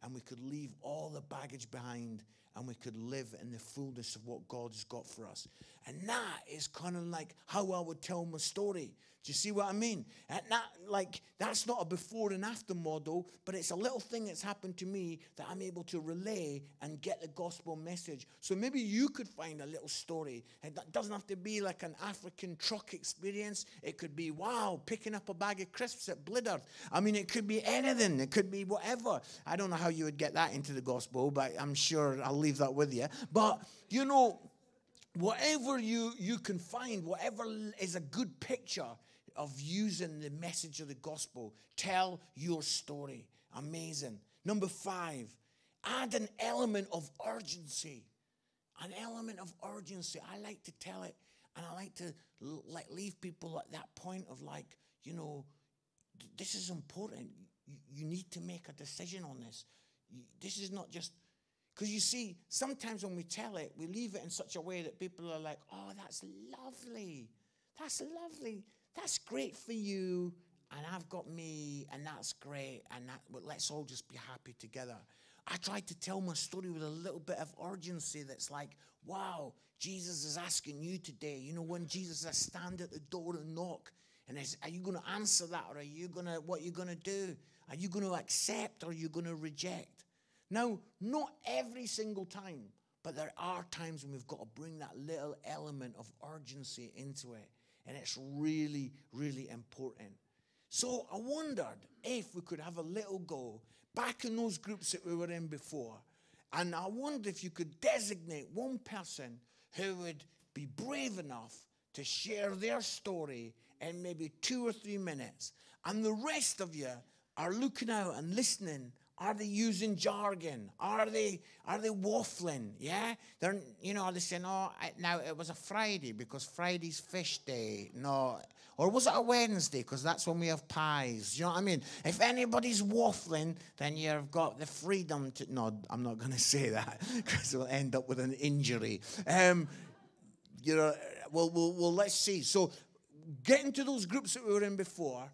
and we could leave all the baggage behind and we could live in the fullness of what God has got for us. And that is kind of like how I would tell my story. Do you see what I mean? And that, like, that's not a before and after model, but it's a little thing that's happened to me that I'm able to relay and get the gospel message. So maybe you could find a little story. That doesn't have to be like an African truck experience. It could be, wow, picking up a bag of crisps at Blidworth. I mean, it could be anything. It could be whatever. I don't know how you would get that into the gospel, but I'm sure I'll leave that with you. But, you know, whatever you, you can find, whatever is a good picture of using the message of the gospel, tell your story. Amazing. Number five, add an element of urgency. An element of urgency. I like to tell it, and I like to like leave people at that point of like, you know, this is important. You, you need to make a decision on this. This is not just because you see, sometimes when we tell it, we leave it in such a way that people are like, oh, that's lovely. That's lovely. That's great for you. And I've got me, and that's great. And that, well, let's all just be happy together. I tried to tell my story with a little bit of urgency that's like, wow, Jesus is asking you today. You know, when Jesus is stand at the door and knock, and is, are you going to answer that, or are you going to, what are you going to do? Are you going to accept, or are you going to reject? Now, not every single time, but there are times when we've got to bring that little element of urgency into it. And it's really, really important. So I wondered if we could have a little go back in those groups that we were in before. And I wondered if you could designate one person who would be brave enough to share their story in maybe two or three minutes. And the rest of you are looking out and listening are they using jargon? Are they are they waffling? Yeah, they're you know are they saying oh I, now it was a Friday because Friday's fish day? No, or was it a Wednesday because that's when we have pies? You know what I mean? If anybody's waffling, then you've got the freedom to. No, I'm not going <laughs> to say that because we'll end up with an injury. Um, you know, well, well, well, let's see. So, getting to those groups that we were in before.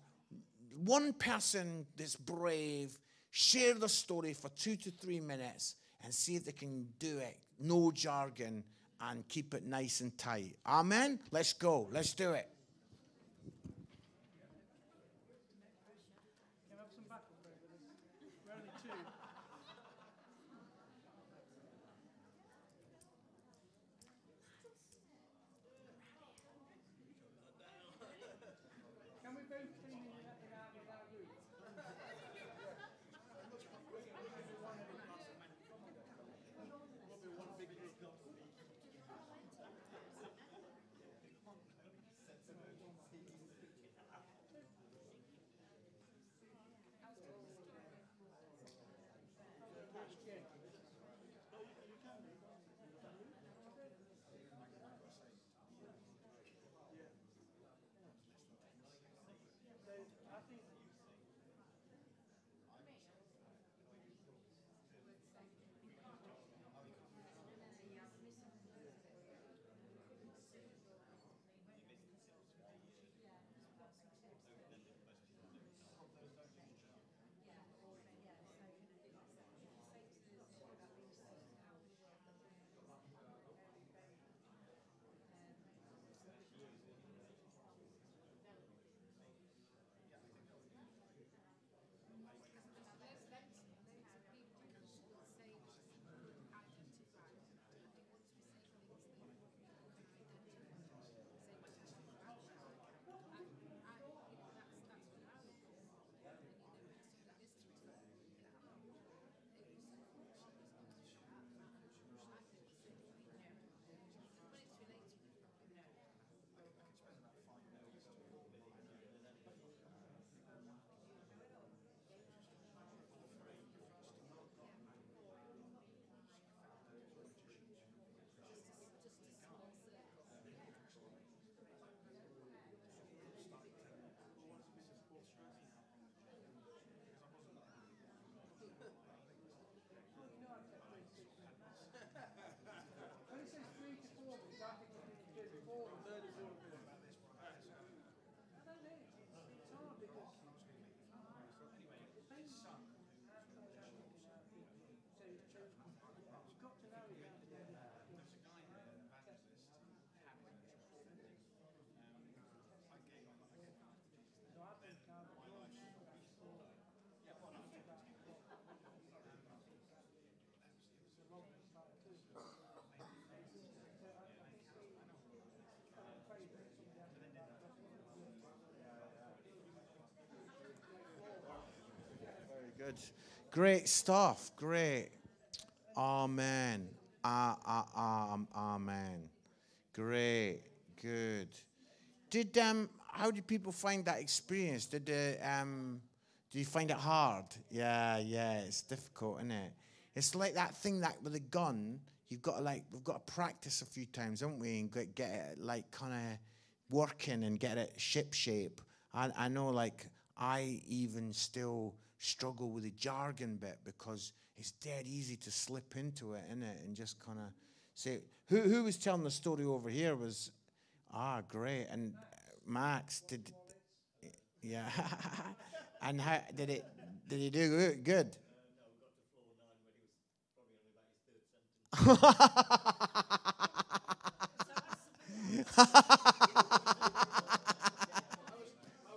One person that's brave share the story for two to three minutes and see if they can do it. No jargon and keep it nice and tight. Amen? Let's go. Let's do it. Great stuff. Great. Amen. Ah, ah, ah, um, amen. Great. Good. Did um how did people find that experience? Did the um do you find it hard? Yeah, yeah, it's difficult, isn't it? It's like that thing that with a gun, you've got to like we've got to practice a few times, haven't we? And get, get it like kind of working and get it ship shape. I, I know like I even still struggle with the jargon bit because it's dead easy to slip into it, isn't it? And just kind of say who who was telling the story over here was ah great and Max did yeah <laughs> and how did it did he do good? good? I <laughs> <laughs>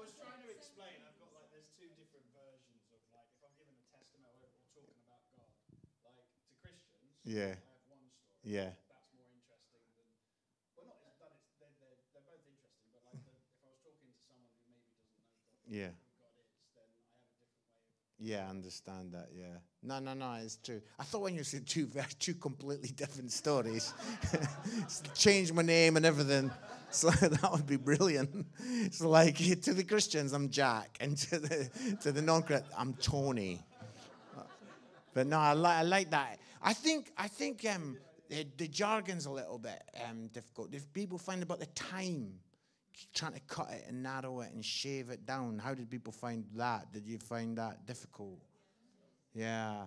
was trying to explain. I've got like there's two different versions of like if I'm giving a testimony or talking about God, like to Christians, Yeah. I have one story. Yeah. That's more interesting than well, not as that it's they're, they're, they're both interesting, but like the, if I was talking to someone who maybe doesn't know God, Yeah. who God is, then I have a different way of Yeah, I understand that. Yeah. No, no, no, it's true. I thought when you said two, <laughs> two completely different stories, <laughs> change my name and everything. <laughs> So that would be brilliant. It's like to the Christians, I'm Jack, and to the to the non-Christian, I'm Tony. But no, I, li- I like that. I think I think um, the, the jargon's a little bit um, difficult. If people find about the time, trying to cut it and narrow it and shave it down, how did people find that? Did you find that difficult? Yeah.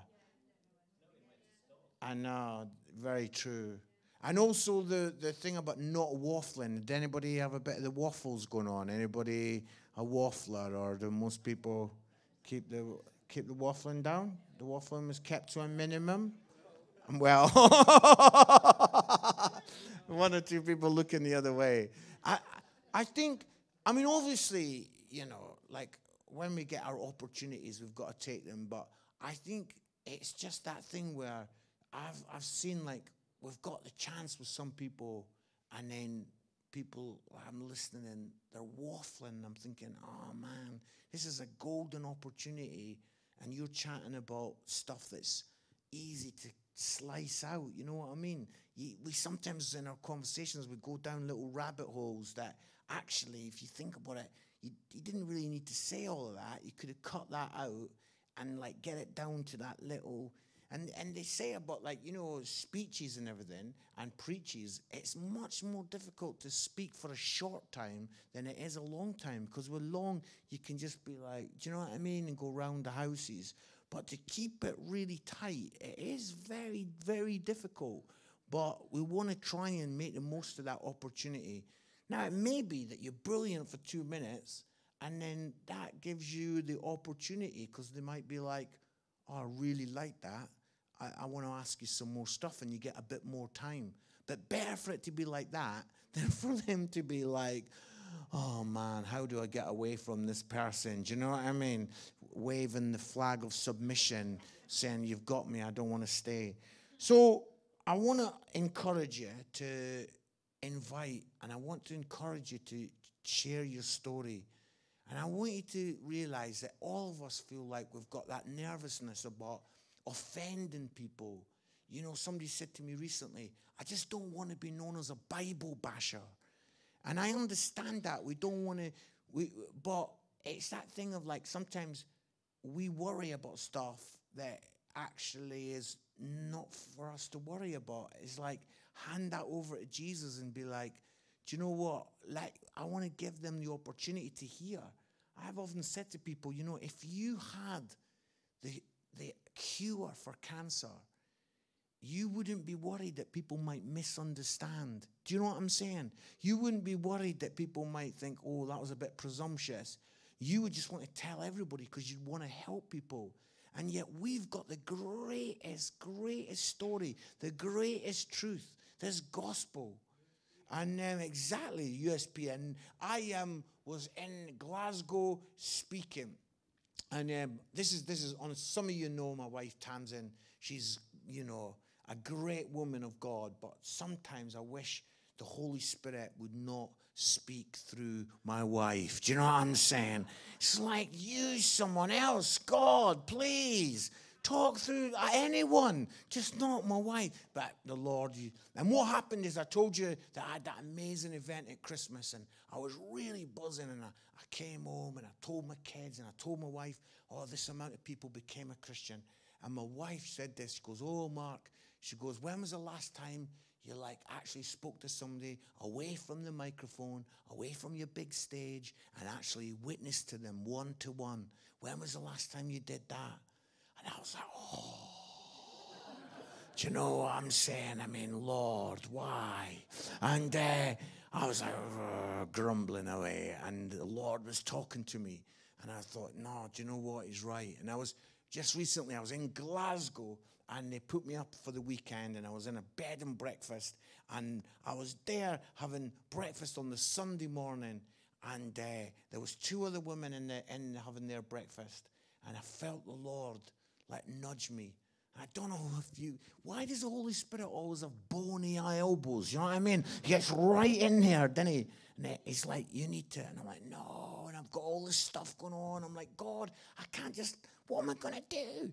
I know, very true. And also the, the thing about not waffling. Did anybody have a bit of the waffles going on? Anybody a waffler, or do most people keep the keep the waffling down? The waffling was kept to a minimum. Well, <laughs> one or two people looking the other way. I, I think, I mean, obviously, you know, like when we get our opportunities, we've got to take them. But I think it's just that thing where I've, I've seen like we've got the chance with some people, and then people, I'm listening and they're waffling. I'm thinking, oh man, this is a golden opportunity. And you're chatting about stuff that's easy to slice out. You know what I mean? You, we sometimes in our conversations we go down little rabbit holes that actually, if you think about it, you, you didn't really need to say all of that. You could have cut that out and like get it down to that little. And and they say about like you know speeches and everything and preaches. It's much more difficult to speak for a short time than it is a long time because with long you can just be like, do you know what I mean, and go round the houses. But to keep it really tight, it is very, very difficult. But we want to try and make the most of that opportunity. Now, it may be that you're brilliant for two minutes, and then that gives you the opportunity because they might be like, oh, I really like that. I, I want to ask you some more stuff, and you get a bit more time. But better for it to be like that <laughs> than for them to be like, oh man, how do I get away from this person? Do you know what I mean? Waving the flag of submission, saying, You've got me, I don't want to stay. So I want to encourage you to invite, and I want to encourage you to share your story. And I want you to realize that all of us feel like we've got that nervousness about offending people. You know, somebody said to me recently, I just don't want to be known as a Bible basher. And I understand that. We don't want to, we, but it's that thing of like sometimes we worry about stuff that actually is not for us to worry about. It's like hand that over to Jesus and be like, do you know what? Like, I want to give them the opportunity to hear. I've often said to people, you know, if you had the, the cure for cancer, you wouldn't be worried that people might misunderstand. Do you know what I'm saying? You wouldn't be worried that people might think, oh, that was a bit presumptuous. You would just want to tell everybody because you'd want to help people. And yet we've got the greatest, greatest story, the greatest truth, this gospel. And um, exactly, USP. And I um, was in Glasgow speaking. And um, this is this is on. Some of you know my wife Tamsin. She's you know a great woman of God, but sometimes I wish the Holy Spirit would not speak through my wife. Do you know what I'm saying? It's like, use someone else. God, please. Talk through anyone, just not my wife. But the Lord, and what happened is I told you that I had that amazing event at Christmas, and I was really buzzing. And I, I came home and I told my kids and I told my wife, oh, this amount of people became a Christian. And my wife said this. She goes, oh, Mark. She goes, when was the last time you like actually spoke to somebody away from the microphone, away from your big stage, and actually witnessed to them one to one? When was the last time you did that? And I was like, oh. Do you know what I'm saying? I mean, Lord, why? And uh, I was like grumbling away, and the Lord was talking to me. And I thought, no, do you know what? He's right. And I was just recently, I was in Glasgow, and they put me up for the weekend, and I was in a bed and breakfast. And I was there having breakfast on the Sunday morning, and uh, there was two other women in, the, in having their breakfast. And I felt the Lord like nudge me. I don't know if you. Why does the Holy Spirit always have bony elbows? You know what I mean? He gets right in here, doesn't he? And he's like, "You need to." And I'm like, "No." And I've got all this stuff going on. I'm like, "God, I can't just. What am I gonna do?"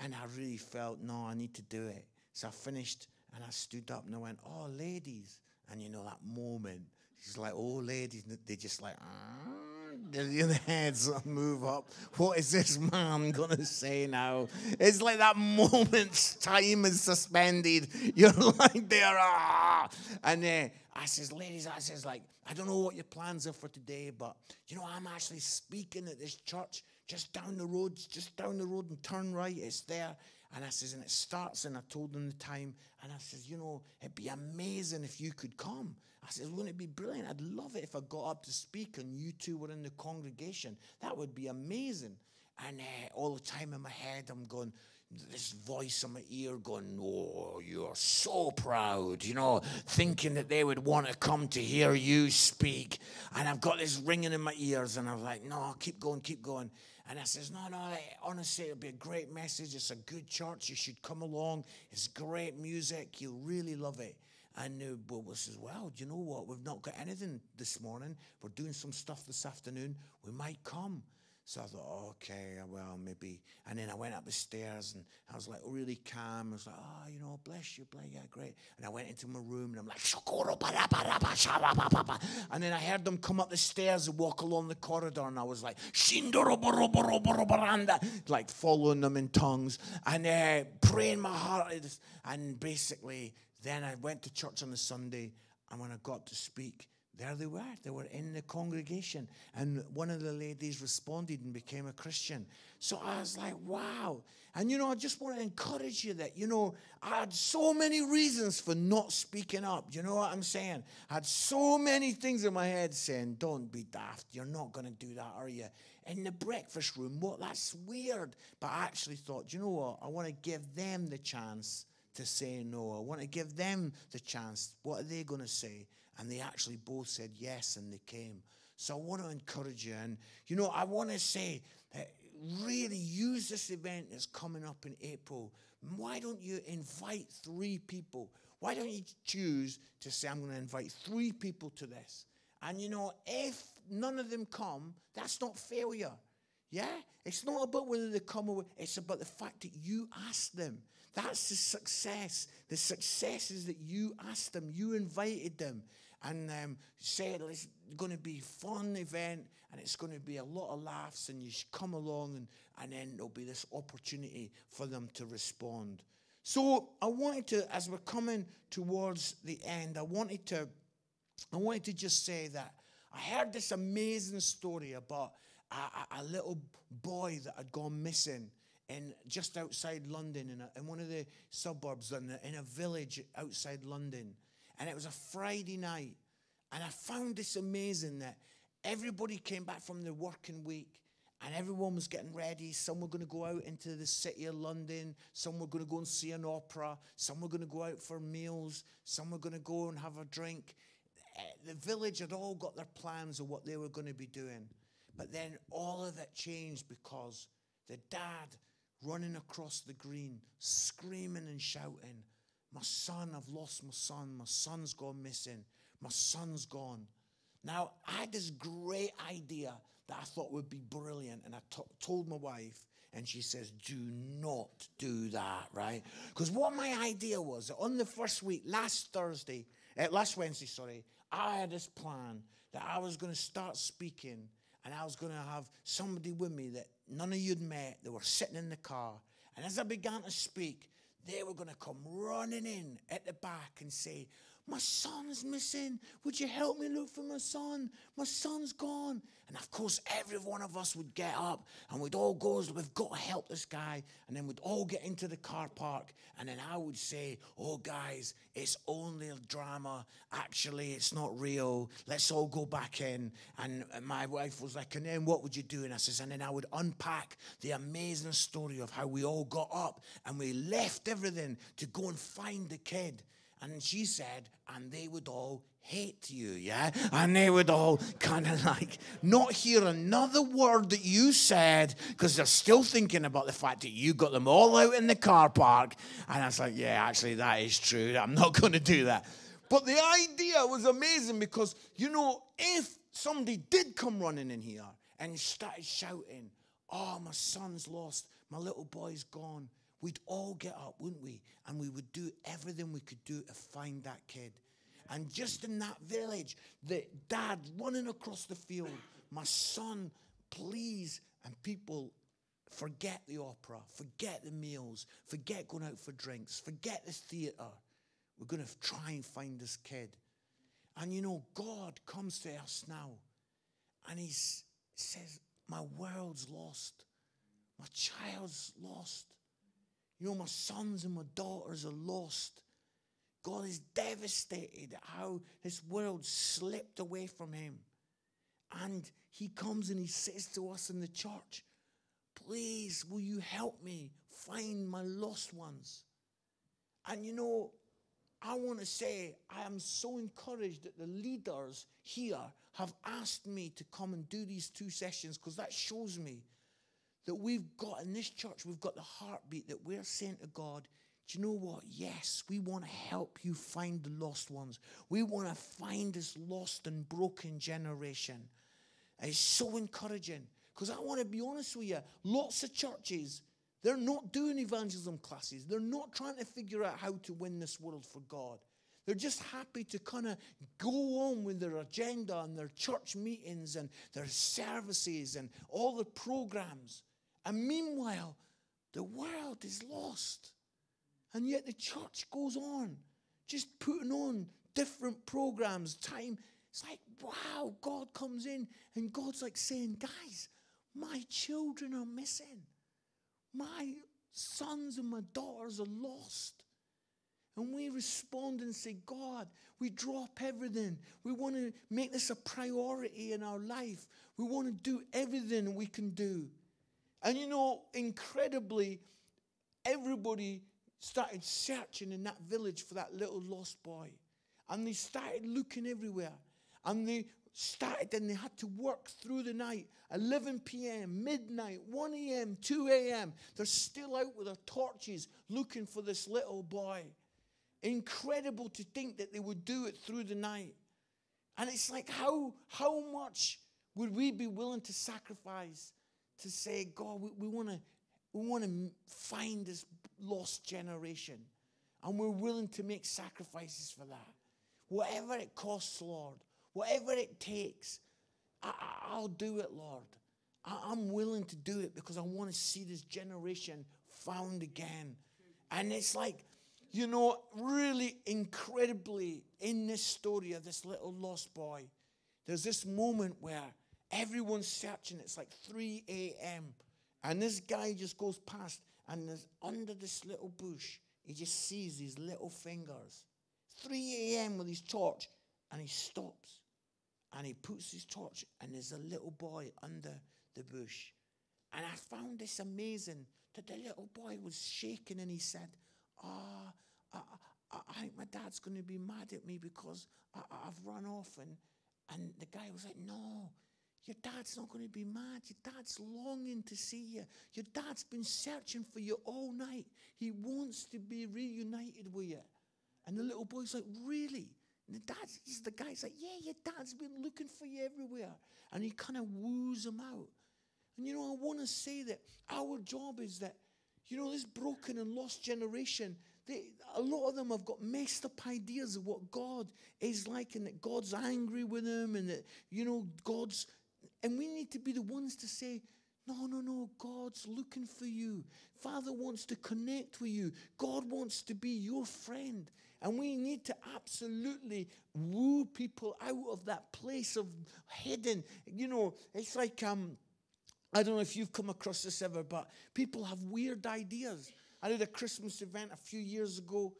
And I really felt, "No, I need to do it." So I finished, and I stood up and I went, "Oh, ladies!" And you know that moment. He's like, "Oh, ladies!" They just like. Ah the heads <laughs> move up. What is this man going to say now? It's like that moment's time is suspended. <laughs> You're like there, ah. And uh, I says, ladies, I says, like, I don't know what your plans are for today, but you know, I'm actually speaking at this church just down the road, just down the road and turn right. It's there. And I says, and it starts, and I told them the time. And I says, you know, it'd be amazing if you could come. I says, wouldn't it be brilliant? I'd love it if I got up to speak and you two were in the congregation. That would be amazing. And uh, all the time in my head, I'm going, this voice in my ear going, Oh, you're so proud, you know, thinking that they would want to come to hear you speak. And I've got this ringing in my ears, and I'm like, No, keep going, keep going. And I says, No, no, honestly, it'll be a great message. It's a good church. You should come along. It's great music. You'll really love it. And uh, says, Well, do you know what? We've not got anything this morning. We're doing some stuff this afternoon. We might come. So I thought, okay, well, maybe. And then I went up the stairs and I was like really calm. I was like, oh, you know, bless you, bless you, great. And I went into my room and I'm like, and then I heard them come up the stairs and walk along the corridor and I was like, like following them in tongues and uh, praying my heart. And basically, then I went to church on the Sunday, and when I got to speak, there they were. They were in the congregation. And one of the ladies responded and became a Christian. So I was like, wow. And you know, I just want to encourage you that, you know, I had so many reasons for not speaking up. You know what I'm saying? I had so many things in my head saying, don't be daft. You're not going to do that, are you? In the breakfast room, what? That's weird. But I actually thought, you know what? I want to give them the chance to say no. I want to give them the chance. What are they going to say? And they actually both said yes and they came. So I want to encourage you. And, you know, I want to say, really use this event that's coming up in April. Why don't you invite three people? Why don't you choose to say, I'm going to invite three people to this? And, you know, if none of them come, that's not failure. Yeah? It's not about whether they come or it's about the fact that you asked them. That's the success. The success is that you asked them, you invited them, and um, said it's going to be a fun event and it's going to be a lot of laughs, and you should come along, and, and then there'll be this opportunity for them to respond. So I wanted to, as we're coming towards the end, I wanted to, I wanted to just say that I heard this amazing story about a, a, little boy that had gone missing in just outside London, in, a, in one of the suburbs, in a, in a village outside London. And it was a Friday night. And I found this amazing that everybody came back from their working week and everyone was getting ready. Some were going to go out into the city of London. Some were going to go and see an opera. Some were going to go out for meals. Some were going to go and have a drink. Eh, the village had all got their plans of what they were going to be doing. But then all of that changed because the dad running across the green, screaming and shouting, My son, I've lost my son. My son's gone missing. My son's gone. Now, I had this great idea that I thought would be brilliant, and I told my wife, and she says, Do not do that, right? Because what my idea was, on the first week, last Thursday, uh, last Wednesday, sorry, I had this plan that I was going to start speaking, and I was going to have somebody with me that none of you'd met. They were sitting in the car, and as I began to speak, they were going to come running in at the back and say, My son's missing. Would you help me look for my son? My son's gone. And of course, every one of us would get up and we'd all go, We've got to help this guy. And then we'd all get into the car park. And then I would say, Oh, guys, it's only a drama. Actually, it's not real. Let's all go back in. And my wife was like, And then what would you do? And I says, And then I would unpack the amazing story of how we all got up and we left everything to go and find the kid. And she said, and they would all hate you, yeah? And they would all kind of <laughs> like not hear another word that you said because they're still thinking about the fact that you got them all out in the car park. And I was like, yeah, actually, that is true. I'm not <laughs> going to do that. But the idea was amazing because, you know, if somebody did come running in here and started shouting, oh, my son's lost, my little boy's gone, we'd all get up, wouldn't we? And we would do everything we could do to find that kid. And just in that village, the dad running across the field, my son, please. And people forget the opera, forget the meals, forget going out for drinks, forget the theatre. We're going to try and find this kid. And you know, God comes to us now and He says, My world's lost, my child's lost. You know, my sons and my daughters are lost. God is devastated at how this world slipped away from him. And he comes and he says to us in the church, Please, will you help me find my lost ones? And you know, I want to say I am so encouraged that the leaders here have asked me to come and do these two sessions because that shows me that we've got in this church, we've got the heartbeat that we're saying to God, do you know what? Yes, we want to help you find the lost ones. We want to find this lost and broken generation. And it's so encouraging because I want to be honest with you. Lots of churches, they're not doing evangelism classes, they're not trying to figure out how to win this world for God. They're just happy to kind of go on with their agenda and their church meetings and their services and all the programs. And meanwhile, the world is lost. And yet the church goes on, just putting on different programs, time. It's like, wow, God comes in and God's like saying, guys, my children are missing. My sons and my daughters are lost. And we respond and say, God, we drop everything. We want to make this a priority in our life. We want to do everything we can do. And you know, incredibly, everybody started searching in that village for that little lost boy. And they started looking everywhere. And they started and they had to work through the night 11 p.m., midnight, 1 a.m., 2 a.m. They're still out with their torches looking for this little boy. Incredible to think that they would do it through the night. And it's like, how, how much would we be willing to sacrifice to say, God, we, want to we want to find this lost generation. And we're willing to make sacrifices for that. Whatever it costs, Lord, whatever it takes, I, will do it, Lord. I, I'm willing to do it because I want to see this generation found again. And it's like, you know, really incredibly in this story of this little lost boy, there's this moment where everyone's searching. It's like 3 a.m. And this guy just goes past, and there's under this little bush, he just sees these little fingers. 3 a.m. with his torch, and he stops. And he puts his torch, and there's a little boy under the bush. And I found this amazing that the little boy was shaking, and he said, Ah, oh, I, I, think my dad's going to be mad at me because I, I've run off. And, and the guy was like, No, your dad's not going to be mad. Your dad's longing to see you. Your dad's been searching for you all night. He wants to be reunited with you. And the little boy's like, Really? And the dad, he's the guy's like, yeah, your dad's been looking for you everywhere. And he kind of woos him out. And you know, I want to say that our job is that, you know, this broken and lost generation, they, a lot of them have got messed up ideas of what God is like and that God's angry with them and that, you know, God's. And we need to be the ones to say, no, no, no. God's looking for you. Father wants to connect with you. God wants to be your friend. And we need to absolutely woo people out of that place of hidden. You know, it's like um, I don't know if you've come across this ever, but people have weird ideas. I did a Christmas event a few years ago,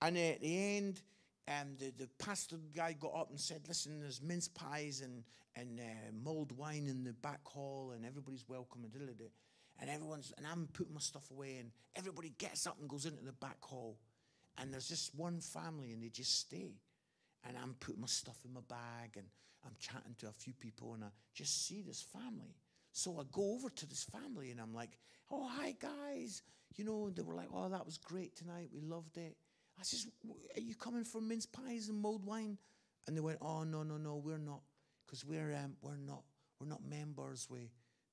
and at the end, um, the, the pastor guy got up and said, Listen, there's mince pies and, and uh, mulled wine in the back hall, and everybody's welcome, and da And everyone's, and I'm putting my stuff away, and everybody gets up and goes into the back hall. And there's just one family, and they just stay. And I'm putting my stuff in my bag, and I'm chatting to a few people, and I just see this family. So I go over to this family, and I'm like, Oh, hi, guys. You know, and they were like, Oh, that was great tonight. We loved it. I says, Are you coming for mince pies and mulled wine? And they went, Oh, no, no, no, we're not. Because we're, um, we're, not, we're not members. We,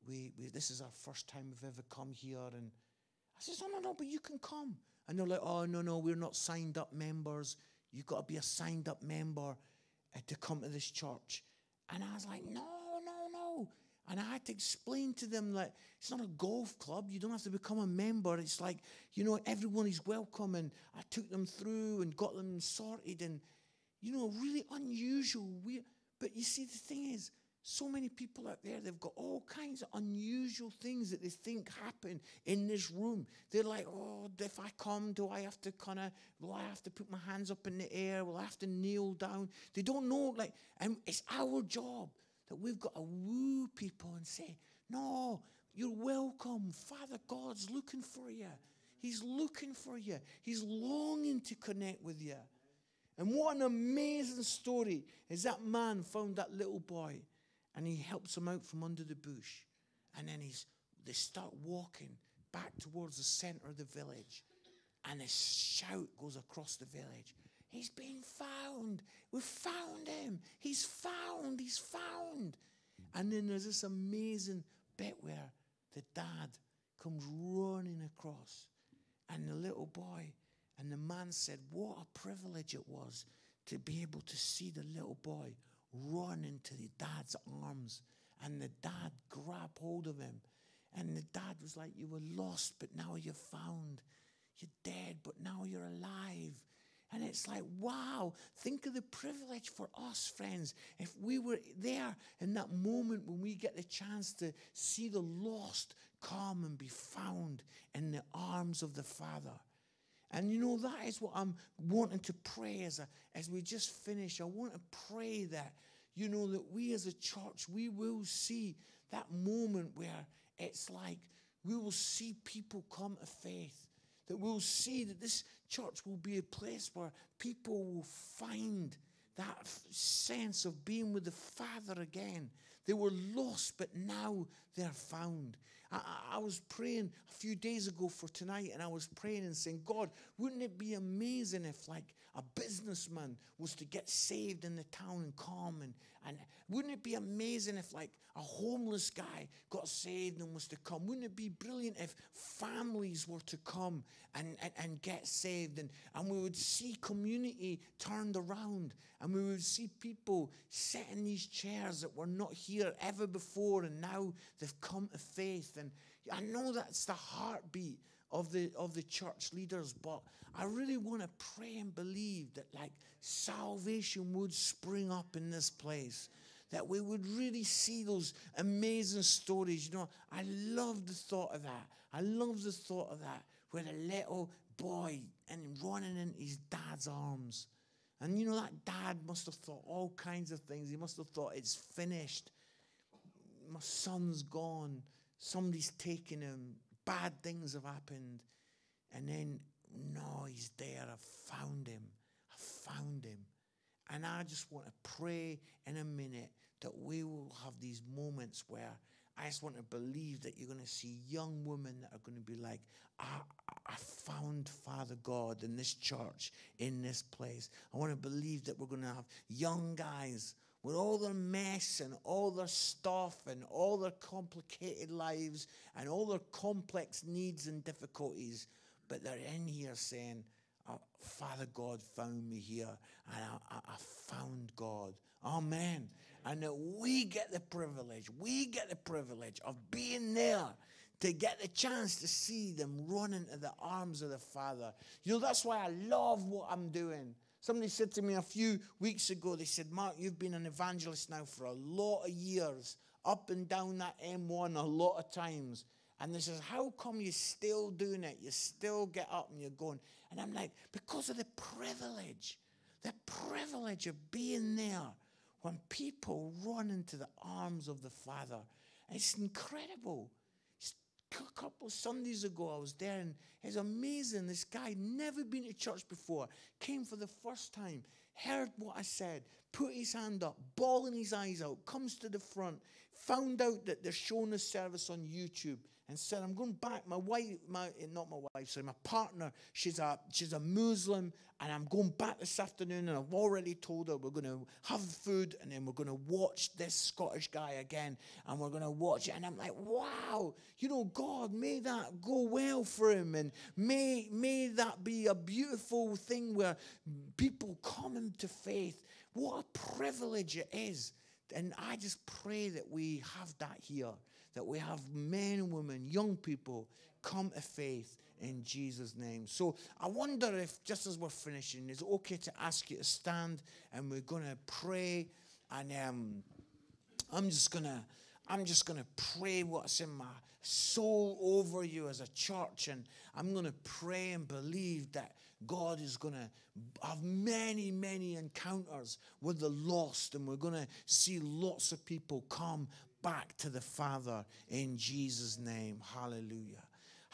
we, we, this is our first time we've ever come here. And I says, Oh, no, no, but you can come. And they're like, Oh, no, no, we're not signed up members. You've got to be a signed up member uh, to come to this church. And I was like, No. And I had to explain to them that it's not a golf club. You don't have to become a member. It's like, you know, everyone is welcome. And I took them through and got them sorted and, you know, really unusual, weird. But you see, the thing is, so many people out there, they've got all kinds of unusual things that they think happen in this room. They're like, oh, if I come, do I have to kind of, will I have to put my hands up in the air? Will I have to kneel down? They don't know, like, and it's our job that we've got to woo people and say, no, you're welcome. Father God's looking for you. He's looking for you. He's longing to connect with you. And what an amazing story is that man found that little boy and he helps him out from under the bush. And then he's, they start walking back towards the center of the village. And a shout goes across the village. He's been found. We found him. He's found. He's found. And then there's this amazing bit where the dad comes running across. And the little boy and the man said, What a privilege it was to be able to see the little boy run into the dad's arms. And the dad grab hold of him. And the dad was like, You were lost, but now you're found. You're dead, but now you're alive. And it's like, wow, think of the privilege for us, friends. If we were there in that moment when we get the chance to see the lost come and be found in the arms of the Father. And you know, that is what I'm wanting to pray as, a, as we just finish. I want to pray that, you know, that we as a church, we will see that moment where it's like we will see people come to faith. That we'll see that this church will be a place where people will find that sense of being with the Father again. They were lost, but now they're found. I, I, was praying a few days ago for tonight, and I was praying and saying, God, wouldn't it be amazing if, like, a businessman was to get saved in the town and come? And, and wouldn't it be amazing if, like, a homeless guy got saved and was to come? Wouldn't it be brilliant if families were to come and, and, and get saved? And, and we would see community turned around, and we would see people sit in these chairs that were not here ever before, and now they've come to faith. And I know that's the heartbeat of the of the church leaders, but I really want to pray and believe that like salvation would spring up in this place. That we would really see those amazing stories. You know, I love the thought of that. I love the thought of that, where the little boy and running in his dad's arms. And you know, that dad must have thought all kinds of things. He must have thought, it's finished. My son's gone. Somebody's taken him. Bad things have happened. And then, no, he's there. I've found him. I found him. And I just want to pray in a minute that we will have these moments where I just want to believe that you're going to see young women that are going to be like, I, I found Father God in this church, in this place. I want to believe that we're going to have young guys with all their mess and all their stuff and all their complicated lives and all their complex needs and difficulties, but they're in here saying, oh, Father God found me here and I, I, I found God. Amen. And that we get the privilege, we get the privilege of being there to get the chance to see them run into the arms of the Father. You know, that's why I love what I'm doing. Somebody said to me a few weeks ago, they said, Mark, you've been an evangelist now for a lot of years, up and down that M1 a lot of times. And they says, How come you're still doing it? You still get up and you're going. And I'm like, Because of the privilege, the privilege of being there when people run into the arms of the Father. It's incredible. A couple Sundays ago, I was there and it's amazing. This guy, never been to church before, came for the first time, heard what I said, put his hand up, bawling his eyes out, comes to the front, found out that they're showing a service on YouTube and said, I'm going back. My wife, my eh, not my wife, sorry, my partner, she's a she's a Muslim, and I'm going back this afternoon, and I've already told her we're going to have food, and then we're going to watch this Scottish guy again, and we're going to watch it. And I'm like, wow, you know, God, may that go well for him, and may may that be a beautiful thing where people come into faith. What a privilege it is. And I just pray that we have that here that we have men women, young people, come to faith in Jesus' name. So I wonder if, just as we're finishing, is it okay to ask you to stand and we're going to pray? And um, I'm just going to. I'm just going to pray what's in my soul over you as a church. And I'm going to pray and believe that God is going to have many, many encounters with the lost. And we're going to see lots of people come back to the Father in Jesus' name. Hallelujah.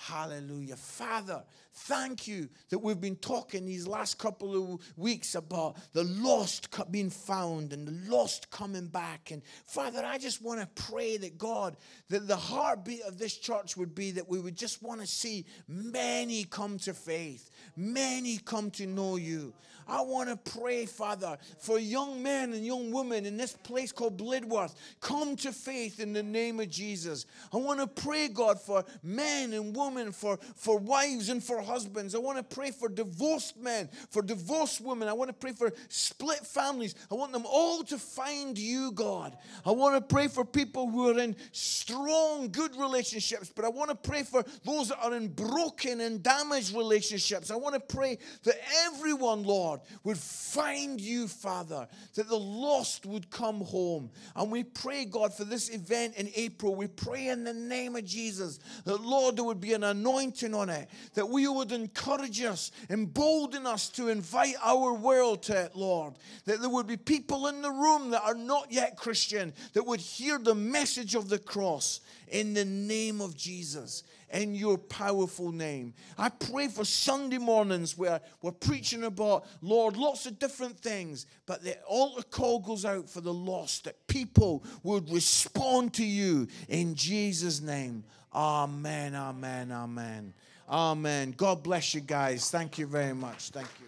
Hallelujah. Father, thank you that we've been talking these last couple of weeks about the lost being found and the lost coming back. And Father, I just want to pray that God, that the heartbeat of this church would be that we would just want to see many come to faith, many come to know you. I want to pray, Father, for young men and young women in this place called Blidworth. Come to faith in the name of Jesus. I want to pray, God, for men and women, for, for wives and for husbands. I want to pray for divorced men, for divorced women. I want to pray for split families. I want them all to find you, God. I want to pray for people who are in strong, good relationships, but I want to pray for those that are in broken and damaged relationships. I want to pray that everyone, Lord, would find you, Father, that the lost would come home. And we pray, God, for this event in April. We pray in the name of Jesus that, Lord, there would be an anointing on it, that we would encourage us, embolden us to invite our world to it, Lord. That there would be people in the room that are not yet Christian that would hear the message of the cross in the name of Jesus in your powerful name. I pray for Sunday mornings where we're preaching about, Lord, lots of different things, but the altar call goes out for the lost, that people would respond to you in Jesus' name. Amen, amen, amen. Amen. God bless you guys. Thank you very much. Thank you.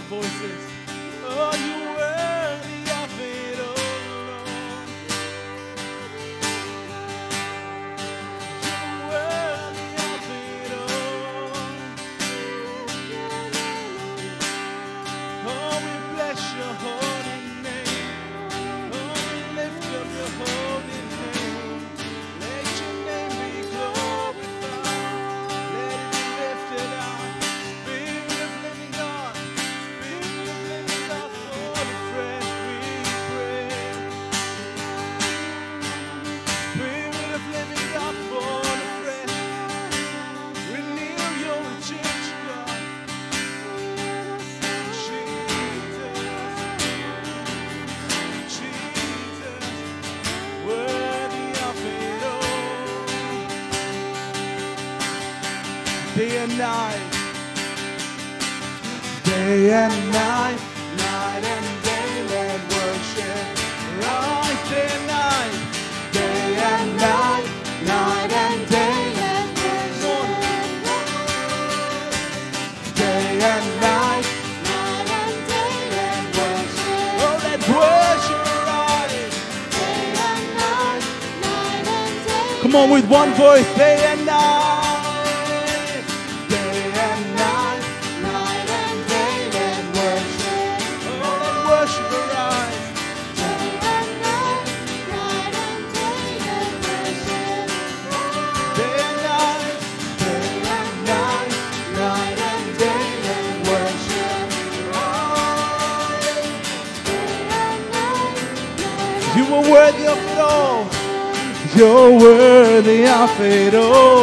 We and night. Day and night, night and day, let worship rise. Day and night, day and night, night and day, let day and night, oh let worship rise. Day and night, night and day. Come on with one voice, day and You're worthy of it all.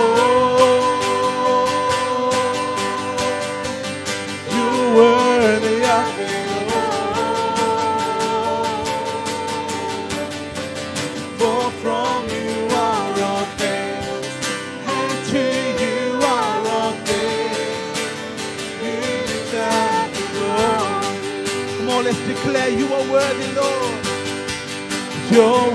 You're worthy of it all. For from you are all things, and to you all things. You deserve the glory. Come on, let's declare you are worthy, Lord. You're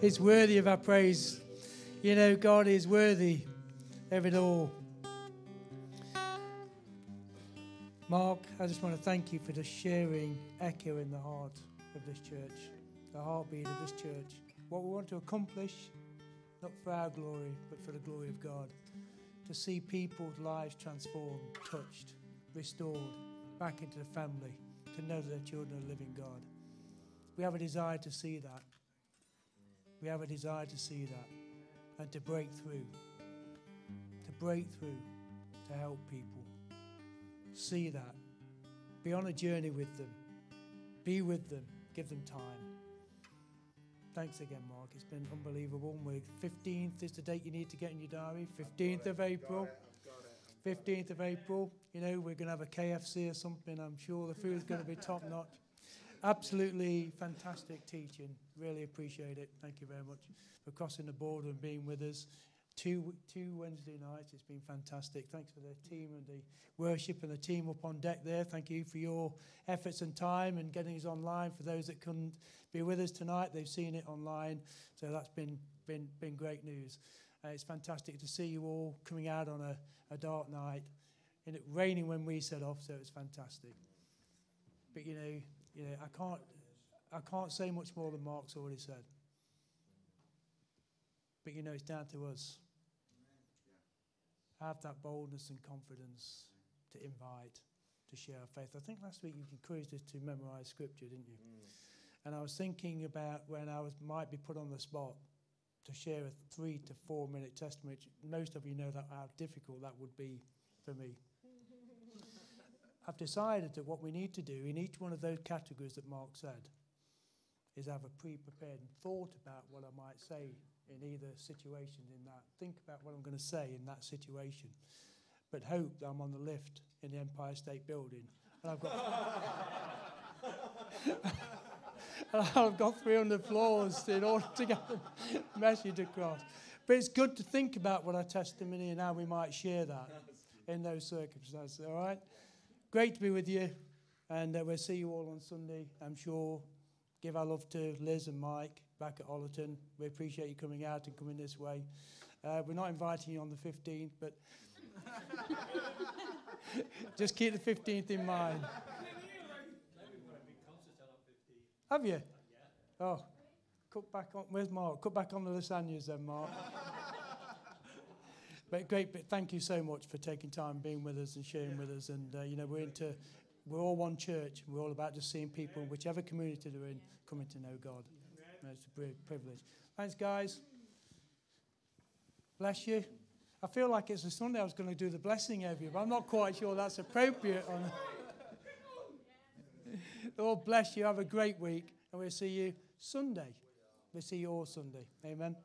It's worthy of our praise. You know, God is worthy of it all. Mark, I just want to thank you for the sharing echo in the heart of this church, the heartbeat of this church. What we want to accomplish, not for our glory, but for the glory of God. To see people's lives transformed, touched, restored, back into the family, to know that their children are living God. We have a desire to see that. We have a desire to see that and to break through. To break through, to help people. See that. Be on a journey with them. Be with them. Give them time. Thanks again, Mark. It's been unbelievable. We're 15th is the date you need to get in your diary. 15th of April. 15th of April. You know, we're going to have a KFC or something. I'm sure the food's going to be top notch. Absolutely fantastic teaching. Really appreciate it. Thank you very much for crossing the border and being with us. Two, two Wednesday nights. It's been fantastic. Thanks for the team and the worship and the team up on deck there. Thank you for your efforts and time and getting us online. For those that couldn't be with us tonight, they've seen it online. So that's been, been, been great news. Uh, it's fantastic to see you all coming out on a, a dark night. And it raining when we set off, so it's fantastic. But you know, know, I can't, I can't say much more than Mark's already said. But you know, it's down to us. Have that boldness and confidence to invite, to share our faith. I think last week you encouraged us to memorize scripture, didn't you? Mm. And I was thinking about when I was might be put on the spot to share a three to four minute testimony. which Most of you know that how difficult that would be for me. I've decided that what we need to do in each one of those categories that Mark said is have a pre-prepared thought about what I might say in either situation in that. Think about what I'm going to say in that situation. But hope that I'm on the lift in the Empire State Building and I've got <laughs> and I've got 300 floors in order to get the message across. But it's good to think about what our testimony and how we might share that in those circumstances. All right? Great to be with you, and uh, we'll see you all on Sunday, I'm sure. Give our love to Liz and Mike back at Ollerton. We appreciate you coming out and coming this way. Uh, we're not inviting you on the 15th, but <laughs> just keep the 15th in mind. Have you? Oh, cut back on. Where's Mark? Cut back on the lasagnas then, Mark. But great. But thank you so much for taking time, being with us, and sharing with us. And uh, you know, we're into, we're all one church. We're all about just seeing people, in whichever community they're in, coming to know God. No, it's a pri- privilege. Thanks, guys. Bless you. I feel like it's a Sunday I was going to do the blessing over you, but I'm not quite sure that's appropriate. On Lord <laughs> bless you. Have a great week, and we'll see you Sunday. We'll see you all Sunday. Amen.